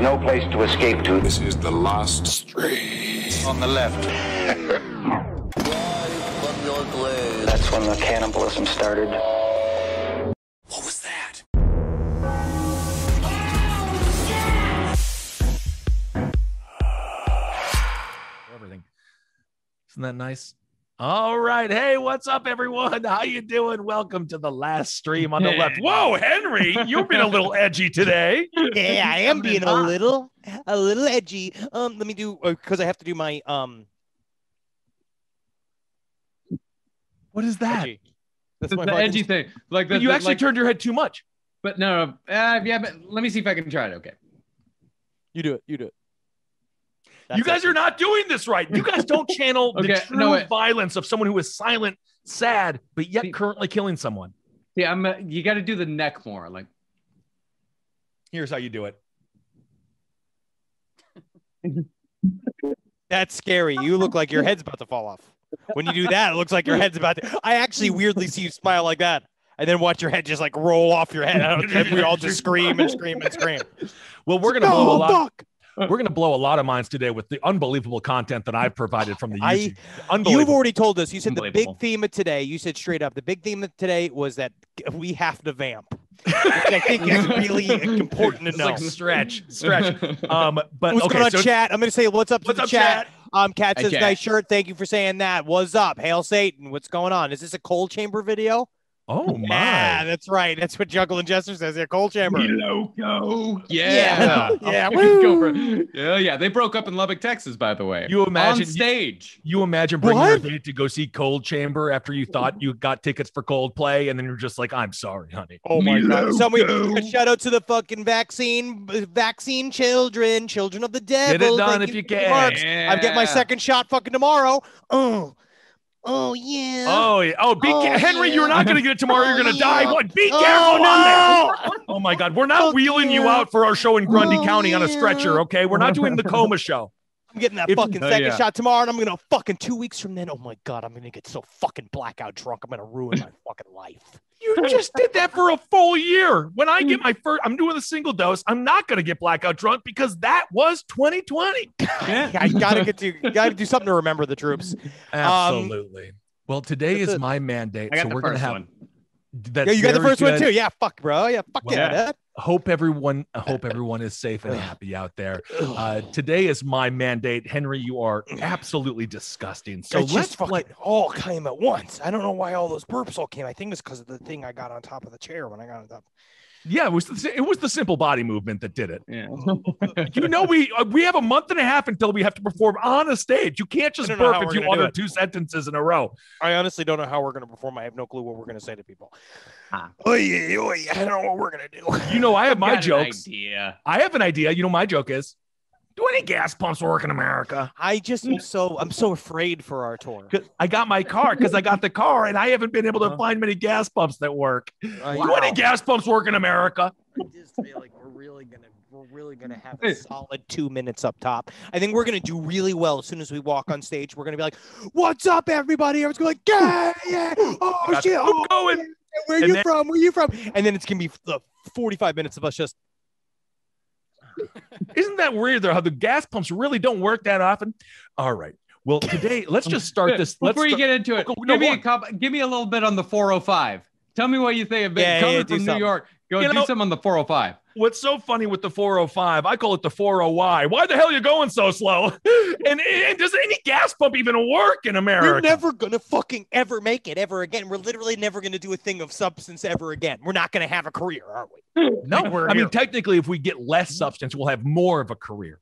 no place to escape to. This is the last street. On the left. That's when the cannibalism started. What was that? everything. Isn't that nice? All right. Hey, what's up, everyone? How you doing? Welcome to the last stream on the left. Whoa, Henry, you've been a little edgy today. Yeah, I am being a little, a little edgy. Um, let me do because I have to do my um. What is that? Edgy. That's the, my the fucking- edgy thing. Like the, But you the- actually like- turned your head too much. But no, no. Uh, yeah, but let me see if I can try it. Okay. You do it. You do it. You guys are not doing this right. You guys don't channel the true no, wait. violence of someone who is silent, sad, but yet See- currently killing someone. Yeah, I'm. Uh, you got to do the neck more. Like Here's how you do it. That's scary. You look like your head's about to fall off. When you do that, it looks like your head's about to. I actually weirdly see you smile like that, and then watch your head just like roll off your head. And we all just scream and scream and scream. Well, we're gonna blow a No, lot. fuck. We're gonna blow a lot of minds today with the unbelievable content that I've provided from the I- YouTube. You've already told us. You said the big theme of today. You said straight up the big theme of today was that we have to vamp. Which I think is really important to It's know. like stretch, stretch. Um, but What's okay, going on, so chat? I'm going to say what's up to what's the up, chat. chat? Um, Cat Hi, says chat. nice shirt. Thank you for saying that. What's up? Hail Satan. What's going on? Is this a Coal Chamber video? Oh my! Yeah, that's right. That's what Juggle and Jester says. Yeah, Coal Chamber. loco. Yeah. Yeah. Yeah, Go for woo. Yeah, yeah. They broke up in Lubbock, Texas, by the way. You imagine- on stage. You imagine bringing your What? date to go see Coal Chamber after you thought you got tickets for Coldplay, and then you're just like, "I'm sorry, honey." Oh my god! Somebody Loco. shout out to the fucking vaccine, vaccine children, children of the devil. Get it done Thank if you for can. marks. I'm getting my second shot fucking tomorrow. Oh, oh yeah. Oh yeah. Oh, be Oh, ca- Henry, you're not gonna get it tomorrow. You're Oh, gonna yeah. die. What? Be Oh, careful on no. there. Oh my God, we're not Fuck wheeling you out for our show in Grundy Oh, County on a stretcher. Okay, we're not doing the coma show. I'm getting that If- fucking Oh, second yeah. shot tomorrow, and I'm gonna fucking two weeks from then. Oh my god, I'm gonna get so fucking blackout drunk. I'm gonna ruin my fucking life. You just did that for a full year. When I get my first, I'm doing a single dose. I'm not gonna get blackout drunk because that was 2020. Yeah. I gotta get to gotta do something to remember the troops. Um, Absolutely. well, today is it. my mandate, I got so the we're gonna have. one. That's yeah, you got the very first one too. Yeah, fuck, bro. Yeah, fuck Well, yeah. Hope everyone hope everyone is safe and happy out there. Uh, today is my mandate, Henry. You are absolutely disgusting. So I let's fucking all came at once. I don't know why all those burps all came. I think it's because of the thing I got on top of the chair when I got on top. Yeah, it was the, it was the simple body movement that did it. Yeah. You know, we uh, we have a month and a half until we have to perform on a stage. You can't just don't burp if you gonna utter two sentences in a row. I honestly don't know how we're gonna perform. I have no clue what we're gonna say to people. Ah. Oh yeah, oh. I don't know what we're gonna do. You know, I have my Got an jokes. idea. I have an idea. You know, my joke is: Do any gas pumps work in America? I just am so I'm so afraid for our tour. I got my car because I got the car, and I haven't been able to Uh-huh. find many gas pumps that work. I, Do any gas pumps work in America? I just feel like we're really gonna we're really gonna have a solid two minutes up top. I think we're gonna do really well as soon as we walk on stage. We're gonna be like, "What's up, everybody?" Everyone's going like, "Yeah, yeah, oh shit, I'm oh, going. Where And you then- from? Where are you from?" And then it's gonna be the 45 minutes of us just Isn't that weird though? How the gas pumps really don't work that often? All right. Well, today let's just start this. Let's Before you start- get into it, Oh, no, give me go a on. couple, give me a little bit on the 405. Tell me what you think of it. Yeah, Coming yeah, do from New something. York, go You do know- some on the 405. What's so funny with the 405? I call it the 40Y. Why the hell are you going so slow? And, and does any gas pump even work in America? We're never gonna fucking ever make it ever again. We're literally never gonna do a thing of substance ever again. We're not gonna have a career, are we? no, we're I mean, technically, if we get less substance, we'll have more of a career.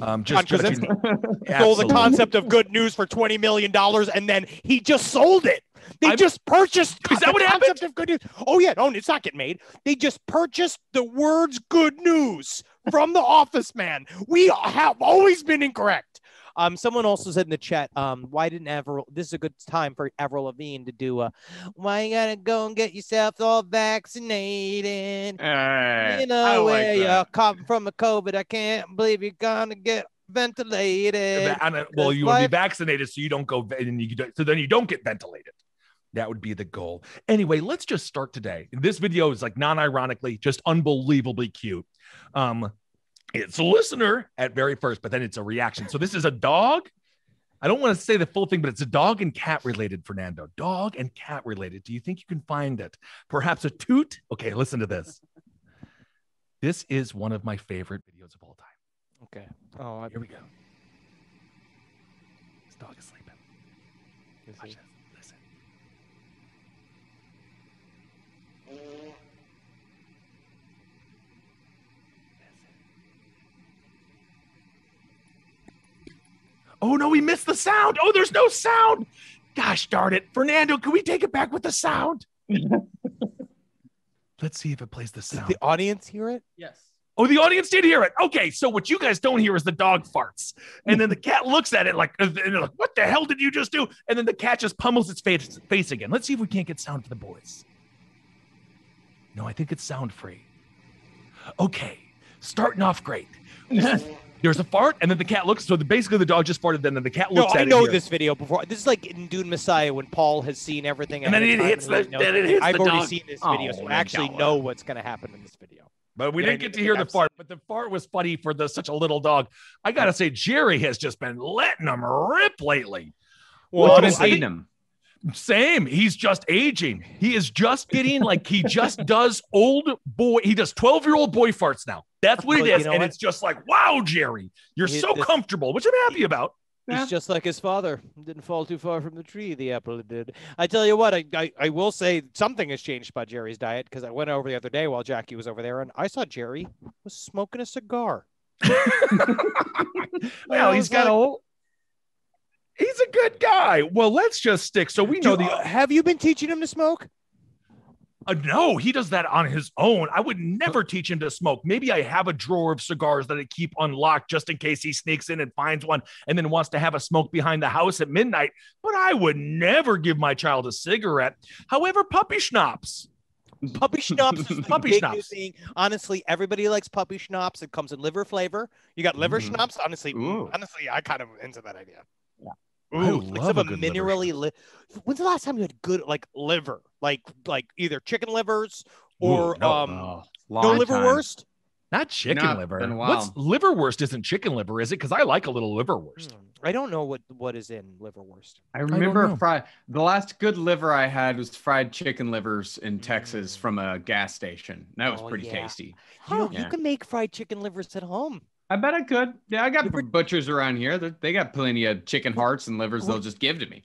Um, just John just- Stole the concept of good news for twenty million dollars, and then he just sold it. They I'm- just purchased. Is that what happened? Of good news. Oh yeah, no, it's not getting made. They just purchased the words "good news" from the Office Man. We have always been incorrect. Um, someone also said in the chat, um, why didn't Avril? This is a good time for Avril Lavigne to do. Uh, why you gotta go and get yourself all vaccinated? Eh, you know like where you're coughing from a COVID. I can't believe you're gonna get ventilated. And, uh, well, you to be vaccinated so you don't go, and you don't, so then you don't get ventilated. That would be the goal. Anyway, let's just start today. This video is like non-ironically just unbelievably cute. Um, It's a listener at very first, but then it's a reaction. So this is a dog. I don't want to say the full thing, but it's a dog and cat related, Fernando. Dog and cat related. Do you think you can find it? Perhaps a toot? Okay, listen to this. This is one of my favorite videos of all time. Okay. Oh, I Here we go. This dog is sleeping. Watch this. Listen. Oh no, we missed the sound. Oh, there's no sound. Gosh darn it. Fernando, can we take it back with the sound? Let's see if it plays the Did sound. the audience hear it? Yes. Oh, the audience did hear it. Okay, so what you guys don't hear is the dog farts, and then the cat looks at it like, and they're like, "What the hell did you just do?" And then the cat just pummels its face, face again. Let's see if we can't get sound for the boys. No, I think it's sound free. Okay, starting off great. There's a fart, and then the cat looks. So the, basically, the dog just farted. Then the cat No, looks at I know here. this video before. This is like in Dune Messiah when Paul has seen everything. And then it hits the- then it hits I've the already dog. seen this Oh, video, so I actually God. know what's going to happen in this video. But we Yeah, didn't get to hear the fart. But the fart was funny for the such a little dog. I gotta say, Jerry has just been letting them rip lately. Well, Well, I haven't I seen him. Same. He's just aging. He is just getting like he just does old boy. He does 12 year old boy farts now. That's what it Well, you know and what? it's just like, wow, Jerry, you're He- so this- comfortable, which I'm happy about. Yeah. He's just like his father. Didn't fall too far from the tree, the apple did. I tell you what, I, I, I will say something has changed about Jerry's diet because I went over the other day while Jackie was over there and I saw Jerry was smoking a cigar. Well, I he's was got like- a he's a good guy. Well, let's just stick. So we know Do- the have you been teaching him to smoke? Uh, no, he does that on his own. I would never teach him to smoke. Maybe I have a drawer of cigars that I keep unlocked just in case he sneaks in and finds one and then wants to have a smoke behind the house at midnight. But I would never give my child a cigarette. However, puppy schnapps. Puppy schnapps is the Puppy big schnapps. thing. Honestly, everybody likes puppy schnapps. It comes in liver flavor. You got liver Mhm. schnapps. Honestly, Ooh. honestly, I kind of into that idea. I Ooh, like love some a of good liver li- When's the last time you had good like liver, like like either chicken livers or Ooh, no. um Oh, no long liverwurst? Not chicken Not liver. What's liverwurst? Isn't chicken liver, is it? Because I like a little liverwurst. Hmm, I don't know what what is in liverwurst. I remember know. fried. The last good liver I had was fried chicken livers in Texas from a gas station. That was Oh, pretty yeah. tasty. You know, Yeah. you can make fried chicken livers at home. I bet I could. Yeah, I got Liver- butchers around here. They- They got plenty of chicken hearts and livers. They'll just give to me.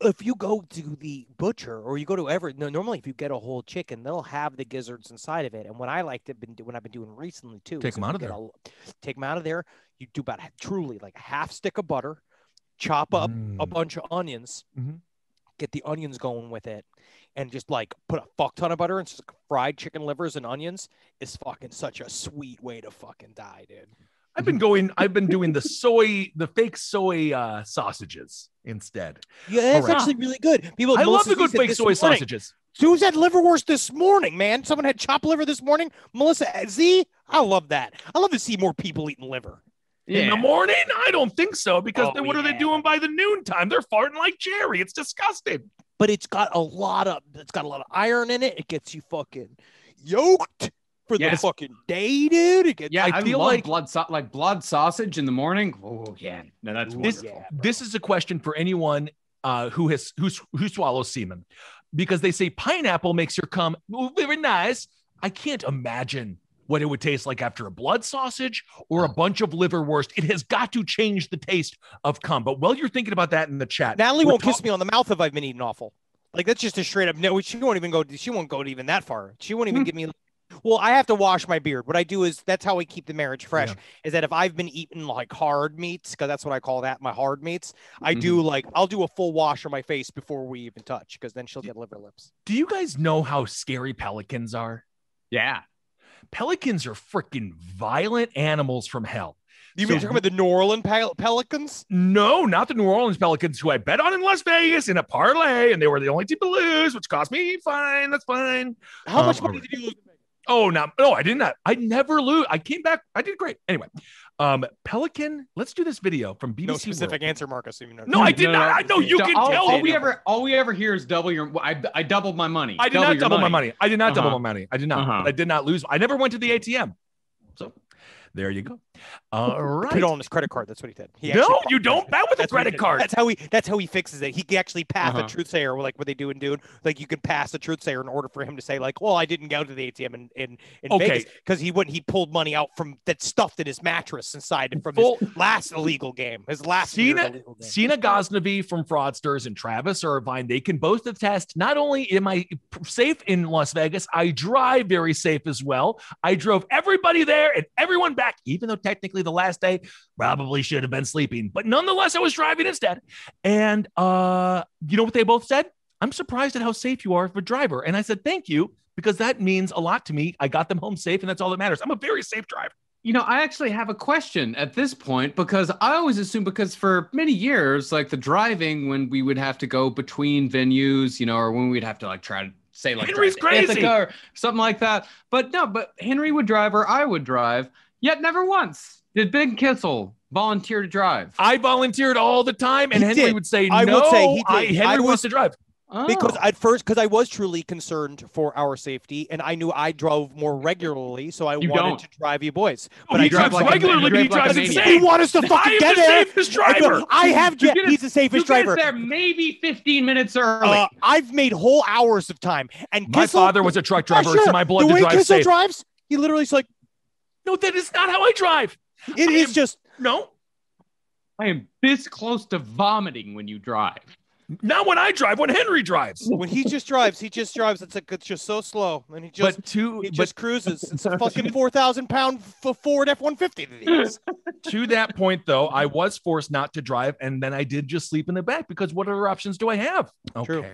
if you go to the butcher or you go to ever no normally if you get a whole chicken they'll have the gizzards inside of it and what i like to been do- what i've been doing recently too Take is 'em if out of get there. a- take them out of there you do about truly like a half stick of butter chop up a Mm. bunch of onions Mhm. get the onions going with it and just like put a fuck ton of butter and just fried chicken livers and onions is fucking such a sweet way to fucking die dude I've been going, I've been doing the soy, the fake soy uh, sausages instead. yeah that's Alright. actually really good people I love the good fake soy morning, sausages. Who's had liverwurst this morning, man? Someone had chopped liver this morning. Melissa uh, Z, I love that. I love to see more people eating liver. In the morning? I don't think so because Oh, then what are they doing by the noontime? They're farting like Jerry. It's disgusting. But it's got a lot of it's got a lot of iron in it. It gets you fucking yoked for the fucking day, dude. It gets Yeah, I I, feel love like- blood so- like blood sausage in the morning. Oh yeah, no, that's This- wonderful. yeah. This is a question for anyone uh, who has who, who swallows semen because they say pineapple makes your cum very nice. I can't imagine what it would taste like after a blood sausage or a bunch of liverwurst. It has got to change the taste of cum. But while you're thinking about that in the chat, Natalie won't kiss me on the mouth if I've been eating awful. Like that's just a straight up no. She won't even go. She won't go even that far. She won't even give me. Well, I have to wash my beard. What I do is that's how I keep the marriage fresh. Yeah. Is that if I've been eating like hard meats, because that's what I call that, my hard meats. I do like I'll do a full wash on my face before we even touch, because then she'll get liver lips. Do you guys know how scary pelicans are? Yeah, Pelicans are freaking violent animals from hell. You So- mean talking about the New Orleans pel- pelicans? No, not the New Orleans Pelicans, who I bet on in Las Vegas in a parlay, and they were the only team to lose, which cost me fine. That's fine. How Um, much money alright. did you lose? Oh, no, no, I did not. I never lose. I came back. I did great. Anyway, um, Pelican. Let's do this video from BBC. No specific World. answer, Marcus. Even though No, I did not. I know you can all, tell. all we ever all we ever hear is double your. I, I doubled my money. I did not your double my money. I did not double Uh-huh. my money. I did not. Uh-huh. I did not lose. I never went to the ATM. So There you go. All right. Put it on his credit card. That's what he did. He no, you don't bet with a That's what he credit card. That's how he. That's how he fixes it. He can actually pass Uh-huh. a truth sayer, like what they do in Dune. Like you can pass a truth sayer in order for him to say, like, "Well, I didn't go to the ATM in in, in Okay. Vegas because he wouldn't. He pulled money out from that stuffed in his mattress inside from Full- his last illegal game. His last Cena, game. Cena Ghaznavi from Fraudsters and Travis Irvine, they can both attest. Not only am I safe in Las Vegas, I drive very safe as well. I drove everybody there and everyone back, even though technically the last day probably should have been sleeping, but nonetheless, I was driving instead. And uh, you know what they both said? I'm surprised at how safe you are of a driver. And I said, thank you, because that means a lot to me. I got them home safe, and that's all that matters. I'm a very safe driver. You know, I actually have a question at this point because I always assume because for many years, like the driving when we would have to go between venues, you know, or when we'd have to like try to say like Henry's crazy. Or something like that. But no, but Henry would drive or I would drive, yet never once did Big Kissel volunteer to drive. I volunteered all the time, and He Henry did. would say, I would no, say he I, did. Henry I wants to drive. because Oh. at first, because I was truly concerned for our safety, and I knew I drove more regularly, so I You wanted don't. to drive you boys. Oh, But he I drives drive like a- regularly, he drive like drives insane. He want us to I fucking get the there. safest I, driver. I have You jet. get He's the you safest get driver. there maybe 15 minutes early. Uh, I've made whole hours of time. And My Kissel, father was a truck Yeah, driver. It's in sure. my blood the to way drive Kissel safe. drives, he literally is like, no, that is not how I drive. it I is am- just No, I am this close to vomiting when you drive. Not when I drive. When Henry drives. when he just drives, he just drives. It's like it's just so slow, and he just but to he but just cruises. It's a fucking four thousand pound Ford F one fifty that he is. to that point, though, I was forced not to drive, and then I did just sleep in the back because what other options do I have? Okay. True.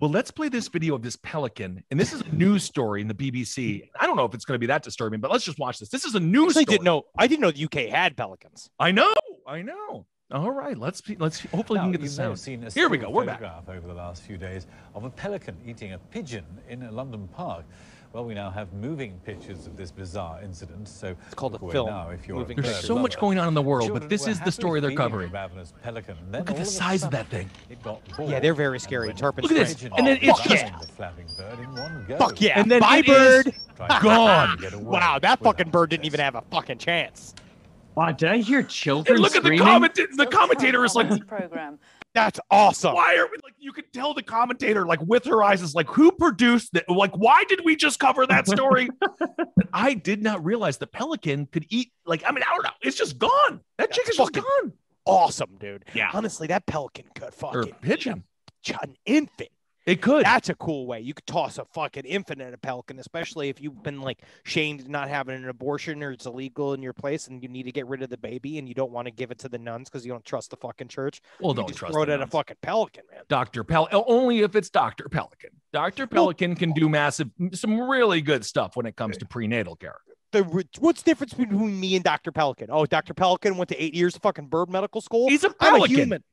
Well, let's play this video of this pelican, and this is a news story in the BBC. I don't know if it's going to be that disturbing, but let's just watch this. This is a news I story. didn't know. I didn't know the UK had pelicans. I know. I know. All right, let's let's hopefully we can get the you may have sound. seen a Here we go, we're back. photograph over the last few days of a pelican eating a pigeon in a London park. Well, we now have moving pictures of this bizarre incident. So It's called a away film, Now, if you're a Moving There's bird so much going on in the world, Children but this is the story they're covering. ravenous pelican. then Look at the all of a size of that thing. It got Yeah, they're very scary. Tarpon Look at this. And then off, it's blasting just- the flapping bird in one go. Fuck yeah! And then bye it is- bird. Tried Gone. Wow, that fucking bird didn't even have a fucking chance. Wow, did I hear children And look at the screaming? comment. The commentator is like, program. That's awesome. why are we like? You could tell the commentator like with her eyes is like, who produced that? Like, why did we just cover that story? I did not realize the pelican could eat. Like, I mean, I don't know. It's just gone. That That's chicken's just gone. Awesome, dude. Yeah. Honestly, that pelican could Or fucking pigeon. ch- an infant. It could. That's a cool way. You could toss a fucking infant at a pelican, especially if you've been like shamed not having an abortion or it's illegal in your place and you need to get rid of the baby and you don't want to give it to the nuns because you don't trust the fucking church. well, you don't trust throw it at a fucking pelican, man. Dr. Pel only if it's Dr. Pelican. Dr. Pelican can do massive, some really good stuff when it comes to prenatal care. The what's the difference between me and Dr. Pelican? Oh, Dr. Pelican went to eight years of fucking bird medical school. He's a I'm a pelican. human.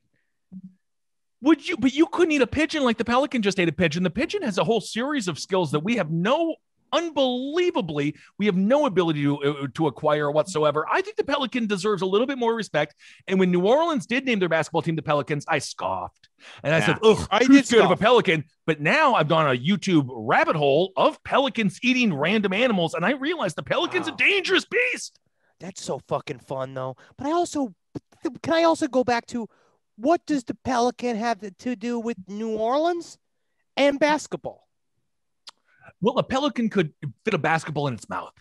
Would you? But you couldn't eat a pigeon like the pelican just ate a pigeon. The pigeon has a whole series of skills that we have no, unbelievably, we have no ability to uh, to acquire whatsoever. I think the pelican deserves a little bit more respect. And when New Orleans did name their basketball team the Pelicans, I scoffed and I said, "Ugh, I did scared of a pelican." But now I've gone on a YouTube rabbit hole of pelicans eating random animals, and I realized the pelican's Wow. a dangerous beast. That's so fucking fun though. But I also can I also go back to what does the pelican have to do with New Orleans and basketball? Well, a pelican could fit a basketball in its mouth.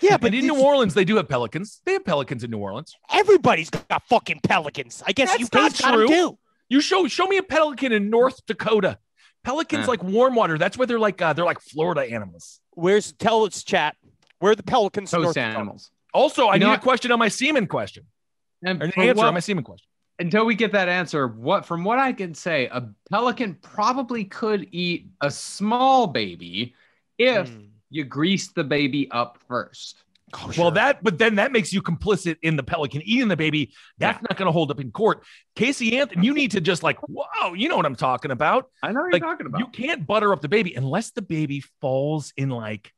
Yeah, But but in New Orleans, they do have pelicans. They have pelicans in New Orleans. everybody's got fucking pelicans. I guess That's UK's not got 'em true. too. You show show me a pelican in North Dakota. Pelicans Yeah. like warm water. That's where they're like uh, they're like Florida animals. Where's tell us chat? Where are the pelicans? in North Toast Dakota? animals. Also, I You know need a question on my semen question. And Or an answer what- on my semen question. Until we get that answer, what from what I can say, a pelican probably could eat a small baby if Hmm. you grease the baby up first. Oh, Well, that but then that makes you complicit in the pelican eating the baby. That's not going to hold up in court. Casey Anthony, you need to just like, whoa, you know what I'm talking about. I know what Like, you're talking about. You can't butter up the baby unless the baby falls in like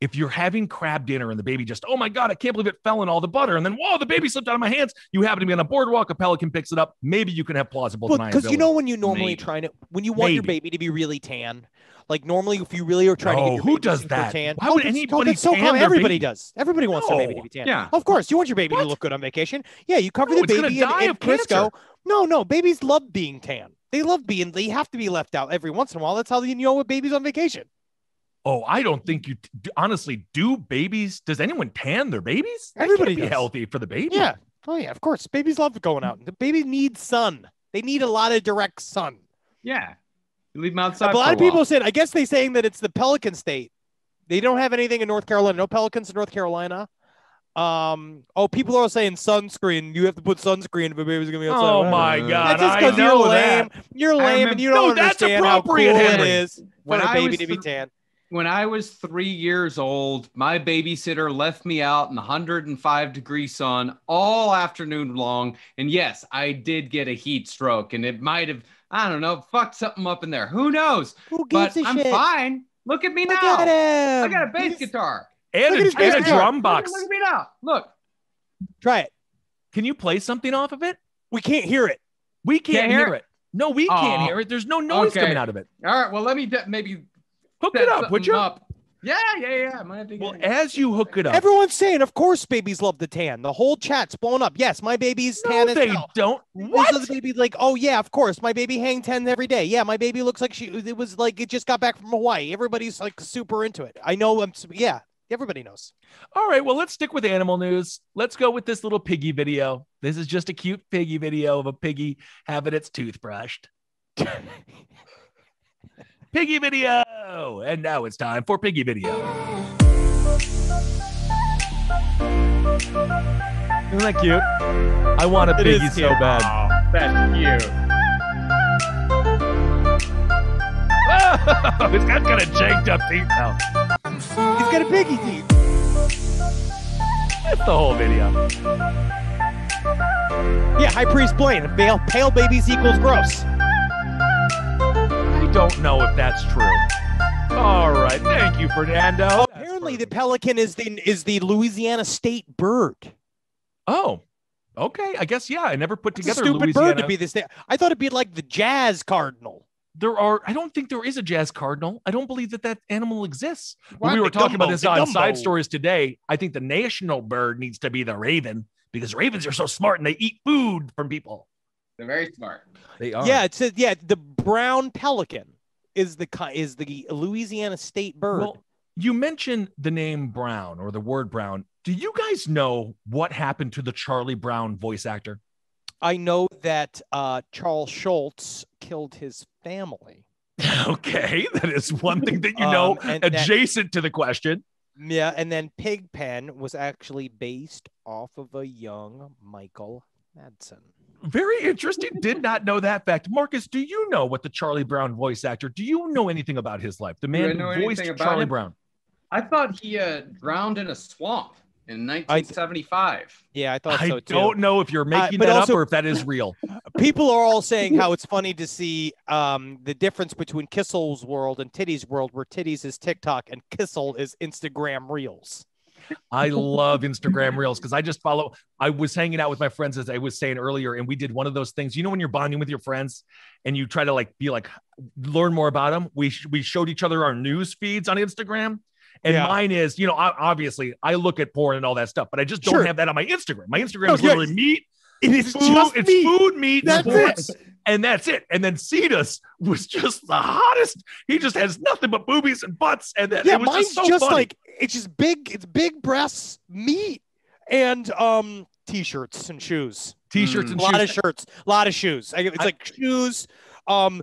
if you're having crab dinner and the baby just, oh my God, I can't believe it fell in all the butter. And then, whoa, the baby slipped out of my hands. You happen to be on a boardwalk, a pelican picks it up. Maybe you can have plausible Well, because you know when you normally Maybe. trying to when you want your baby to be really tan, like normally if you really are trying to get your who does that? tan, Why would oh, anybody that's so tan Everybody baby? does. Everybody wants their baby to be tan. Yeah. Of course, you want your baby What? to look good on vacation. Yeah, you cover No, the baby in, in of Crisco. No, no, babies love being tan. They love being. They have to be left out every once in a while. That's how you know a baby's on vacation. Oh, I don't think you d- honestly do babies. Does anyone tan their babies? That Everybody be does. healthy for the baby. Yeah. Oh yeah, of course. Babies love going out. The baby needs sun. They need a lot of direct sun. Yeah. You leave them outside. A lot for of people while. said, I guess they're saying that it's the Pelican state. They don't have anything in North Carolina. No pelicans in North Carolina. Um. Oh, people are saying sunscreen. You have to put sunscreen if a baby's gonna be outside. Oh Whatever. my God. That's just because you're lame. that. You're lame, remember- and you don't No, that's understand how cool appropriate, it Henry. is for When a I baby was to be th- tan. When I was three years old, my babysitter left me out in 105 degree sun all afternoon long. And yes, I did get a heat stroke, and it might have, I don't know, fucked something up in there. Who knows? Who But gives a I'm shit? fine. Look at me Look now. at him. I got a bass He's- guitar. And a, at his and a drum box. look at me now. Look. Try it. Can you play something off of it? We can't hear it. We can't, Can't hear hear it. No, we can't oh. hear it. There's no noise Okay. coming out of it. All right. Well, let me de- maybe Hook it up, would you? Up. Yeah, yeah, yeah. I might have to Well, as you hook it up, Everyone's saying, of course, babies love the tan. The whole chat's blown up. Yes, my baby's no, tan as they hell. don't. What? of the babies like, oh yeah, of course, my baby hang ten every day. Yeah, my baby looks like she. It was like it just got back from Hawaii. Everybody's like super into it. I know. I'm. Yeah, everybody knows. All right, well, let's stick with animal news. Let's go with this little piggy video. This is just a cute piggy video of a piggy having its tooth brushed. piggy video. And now it's time for piggy video. Isn't that cute? I want a It is piggy so bad. Oh, that's cute. it's got kind of janked up teeth now. He's got a piggy teeth. That's the whole video. Yeah, High Priest Blaine. Pale, pale babies equals gross. Don't know if that's true. All right, thank you, Fernando. That's Apparently, the pelican is the is the Louisiana state bird. Oh, okay. I guess yeah. I never put a together stupid Louisiana. bird to be this. Thing. I thought it'd be like the jazz cardinal. There are. I don't think there is a jazz cardinal. I don't believe that that animal exists. When we were talking about this on side stories today. I think the national bird needs to be the raven because ravens are so smart and they eat food from people. They're very smart. They are. Yeah, it says yeah. The brown pelican is the is the Louisiana state bird. Well, you mentioned the name Brown or the word Brown. Do you guys know what happened to the Charlie Brown voice actor? I know that uh, Charles Schulz killed his family. okay, that is one thing that you know Um, and that- adjacent to the question. Yeah, and then Pigpen was actually based off of a young Michael Madsen. Very interesting. Did not know that fact. Marcus, do you know what the Charlie Brown voice actor? Do you know anything about his life? The man who voiced Charlie him? Brown. I thought he uh, drowned in a swamp in 1975. Yeah, I thought I so too. I don't know if you're making but that also- up or if that is real. People are all saying how it's funny to see um, the difference between Kissel's world and Titty's world, where Titty's is TikTok and Kissel is Instagram Reels. I love Instagram Reels because I just follow. I was hanging out with my friends as I was saying earlier, and we did one of those things. You know, when you're bonding with your friends and you try to like be like learn more about them. We sh- we showed each other our news feeds on Instagram, and Yeah. mine is you know I, obviously I look at porn and all that stuff, but I just don't Sure. have that on my Instagram. My Instagram No, is literally meat. It is Food, just it's me. food, meat, That's sports, it. And that's it. And then Cetus was just the hottest. He just has nothing but boobies and butts, and that Yeah, it was mine's just so funny. like it's just big. It's big breasts, meat, and um t-shirts and shoes. t-shirts Mm. and a lot shoes. of shirts, a lot of shoes. It's I- like shoes. Um,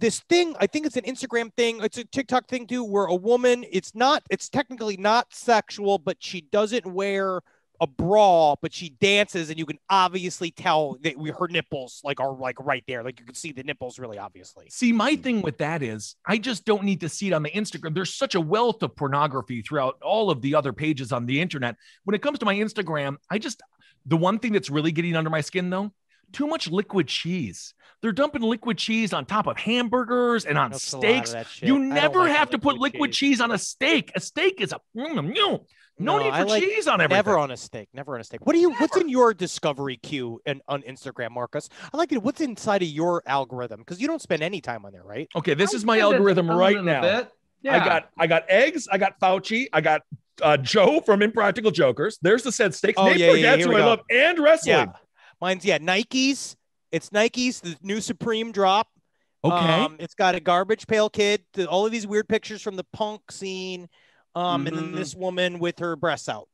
this thing, I think it's an Instagram thing. It's a TikTok thing too, where a woman, it's not, it's technically not sexual, but she doesn't wear a bra, but she dances, and you can obviously tell that we, her nipples like are like right there, like you can see the nipples really obviously. See, my thing with that is I just don't need to see it on the Instagram. There's such a wealth of pornography throughout all of the other pages on the internet. When it comes to my Instagram, I just the one thing that's really getting under my skin though, too much liquid cheese. They're dumping liquid cheese on top of hamburgers and on That's a lot of steaks. You never like have to put liquid cheese. cheese. on a steak. A steak is a mm, no, no No, need I for like cheese on everything. Never on a steak. Never on a steak. What do you? What's in your discovery queue and on Instagram, Marcus? I like it. What's inside of your algorithm? Because you don't spend any time on there, right? Okay, this I is my algorithm right now. Yeah. I got I got eggs, I got Fauci, I got uh, Joe from Impractical Jokers. There's the said steaks. Oh, Nate yeah, yeah, here who we I go. love, and wrestling. Yeah. Mine's yeah. Nikes. It's Nikes. The new Supreme drop. Okay. Um, it's got a garbage pail kid. The, all of these weird pictures from the punk scene. Um, and then Mhm. this woman with her breasts out.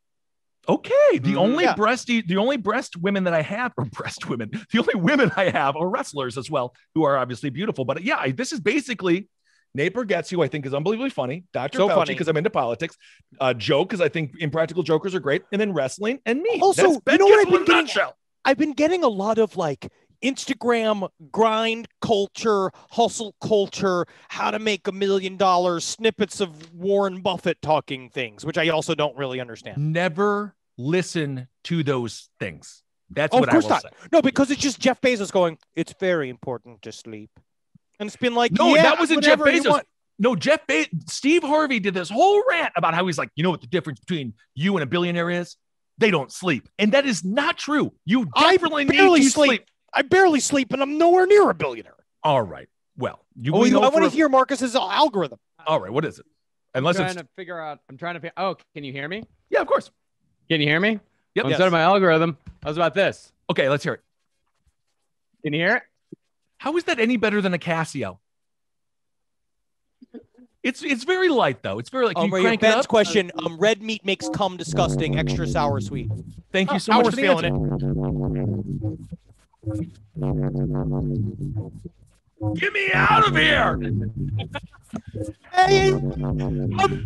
Okay, the Mhm. only Yeah. breasty, the only breast women that I have, or breast women, the only women I have are wrestlers as well, who are obviously beautiful. But yeah, I- this is basically Nate Bargatze, who I think is unbelievably funny, Dr. So Fauci, funny. because I'm into politics, uh, Joe, because I think Impractical Jokers are great, and then wrestling and me. Also, That's you know what I've been getting- nutshell. I've been getting a lot of like Instagram grind culture, hustle culture, how to make a million dollars, snippets of Warren Buffett talking things, which I also don't really understand. Never listen to those things. That's Oh, what of course I will not. say. No, because it's just Jeff Bezos going, it's very important to sleep. And it's been like, No, yeah, that wasn't Jeff Bezos. No, Jeff Bezos. Steve Harvey did this whole rant about how he's like, you know what the difference between you and a billionaire is? They don't sleep, and that is not true. You I definitely need barely to sleep. sleep. I barely sleep, and I'm nowhere near a billionaire. All right. Well, you. Oh, you- know I want to a- hear Marcus's algorithm. All right. What is it? Unless I'm it's trying to figure out. I'm trying to. fi- Oh, can you hear me? yeah, of course. Can you hear me? Yep. Instead of my algorithm, I was about this. Okay, let's hear it. Can you hear it? How is that any better than a Casio? It's it's very light though. It's very like Um, you right, crank it Ben's up. question: um, Red meat makes cum disgusting, extra sour sweet. Thank you so I much for feeling answer. Get me out of here! Hey, I'm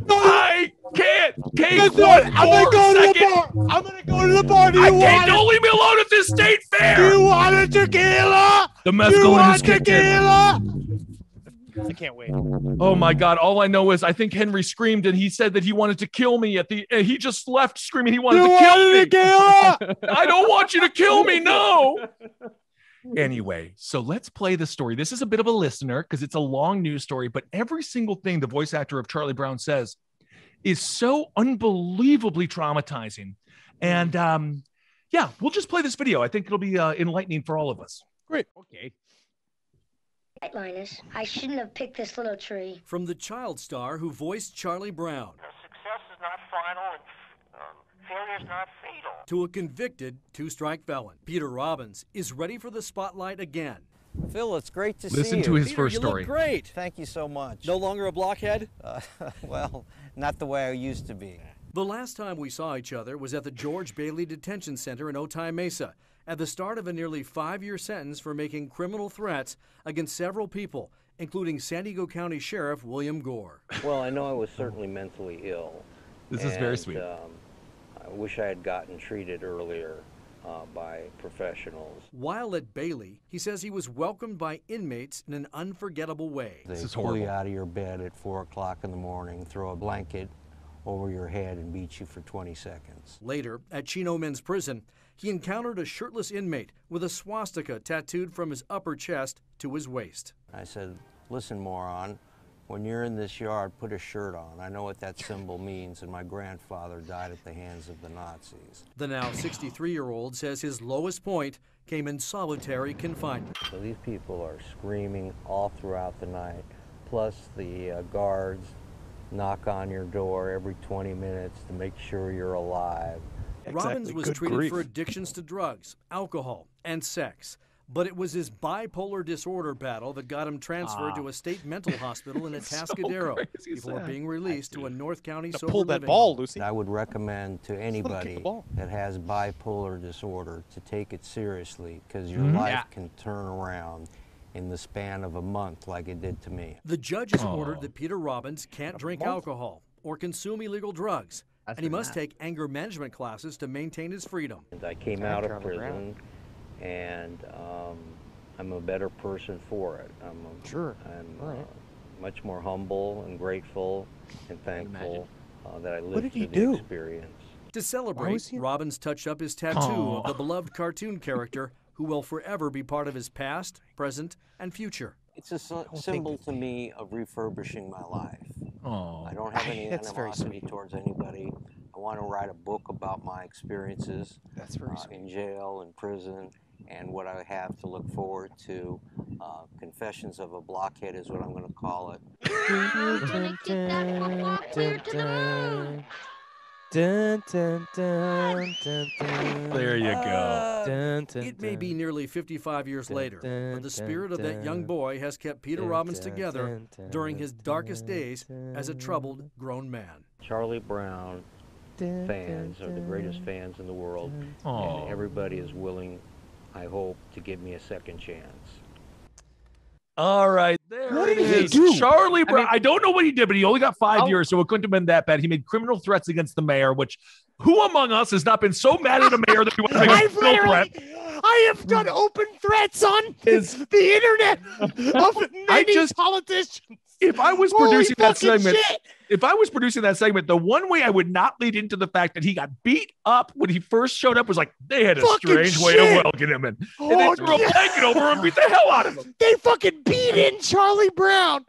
going. I can't take one what? I'm gonna go to the bar. I'm gonna go to the bar. Do you I want can't. it? Don't leave me alone at this state Do fair. you want a tequila? The Do you mescaline has want kicked in. tequila? I can't wait. Oh my god! All I know is I think Henry screamed and he said that he wanted to kill me at the. uh, he just left screaming he wanted You to want kill a me. tequila? I don't want you to kill me. No. Anyway, so let's play the story. This is a bit of a listener because it's a long news story, but every single thing the voice actor of Charlie Brown says is so unbelievably traumatizing. And um, yeah, we'll just play this video. I think it'll be uh, enlightening for all of us. Great. Okay. Right, Linus. I shouldn't have picked this little tree. From the child star who voiced Charlie Brown Success is not final and um, failure is not fatal. to a convicted two strike felon, Peter Robbins is ready for the spotlight again. Phil, it's great to see you. Listen you. to his Peter, first you story. look great. Thank you so much. No longer a blockhead? Uh, well, not the way I used to be. The last time we saw each other was at the George Bailey Detention Center in Otay Mesa at the start of a nearly five year sentence for making criminal threats against several people, including San Diego County Sheriff William Gore. Well, I know I was certainly mentally ill. This is very sweet. Um, I wish I had gotten treated earlier uh, by professionals. While at Bailey, he says he was welcomed by inmates in an unforgettable way. They This is pull you out of your bed at 4 o'clock in the morning, throw a blanket over your head, and beat you for 20 seconds. Later, at Chino Men's Prison, he encountered a shirtless inmate with a swastika tattooed from his upper chest to his waist. I said, Listen, moron, when you're in this yard, put a shirt on. I know what that symbol means, and my grandfather died at the hands of the Nazis. The now 63 year old says his lowest point came in solitary confinement. So these people are screaming all throughout the night. Plus, the uh, guards knock on your door every 20 minutes to make sure you're alive. Robbins was Good treated grief. for addictions to drugs, alcohol, and sex. But it was his bipolar disorder battle that got him transferred to a state mental hospital in Atascadero crazy before sad. being released to a North County sober Pull that living ball. Lucy. I would recommend to him kick the anybody that has bipolar disorder to take it seriously because your Mhm. life Yeah. can turn around in the span of a month like it did to me. The judge has Oh. ordered that Peter Robbins can't drink alcohol or consume illegal drugs, That's and he must that. take anger management classes to maintain his freedom. And I came out of prison and um, I'm a better person for it. I'm, a, Sure. I'm All right. uh, much more humble and grateful and thankful uh, that I lived did through he the do? experience. To celebrate, he- Robbins touched up his tattoo Aw. of the beloved cartoon character who will forever be part of his past, present, and future. It's a sy- symbol to me of refurbishing my life. Oh, I don't have any That's very animosity towards anybody. I want to write a book about my experiences That's very uh, in jail and prison and what I have to look forward to. Uh, Confessions of a Blockhead is what I'm going to call it. Dun, dun, dun, dun, dun. There you go. Uh, dun, dun, It may be nearly 55 years later, but the spirit of that young boy has kept Peter Dun, Robbins together dun, dun, during his darkest days as a troubled grown man. Charlie Brown fans are the greatest fans in the world, Aw. and everybody is willing, I hope, to give me a second chance. All right, there What it did he is. do? Charlie Brown. I, mean- don't know what he did, but he only got 5 I'll- years, so it couldn't have been that bad. He made criminal threats against the mayor, which who among us has not been so mad at a mayor that we want to make a I've criminal literally, threat? I have done open threats on Is- the internet of many just- politicians. If I was Holy producing that segment, shit. if I was producing that segment, the one way I would not lead into the fact that he got beat up when he first showed up was like they had a Fucking strange way of welcoming him in. And Oh, they threw a blanket over him and beat the hell out of him. They fucking beat in Charlie Brown.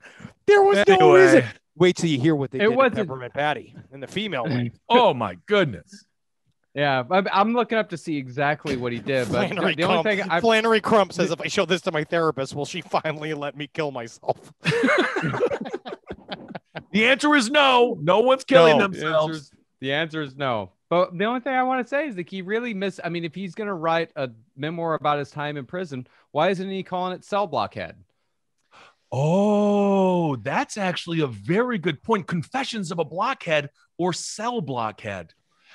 There was no reason. Wait till you hear what they It did to wasn't- Peppermint Patty and the female one. Oh my goodness. Yeah, I'm, I'm looking up to see exactly what he did, but Flannery, the only Crump, thing I Flannery Crump says if I show this to my therapist, will she finally let me kill myself? The answer is no. No one's killing No. The themselves. answer's- The answer is no. But the only thing I want to say is that he really miss. I mean, if he's going to write a memoir about his time in prison, why isn't he calling it Cell Blockhead? Oh, that's actually a very good point. Confessions of a Blockhead or Cell Blockhead.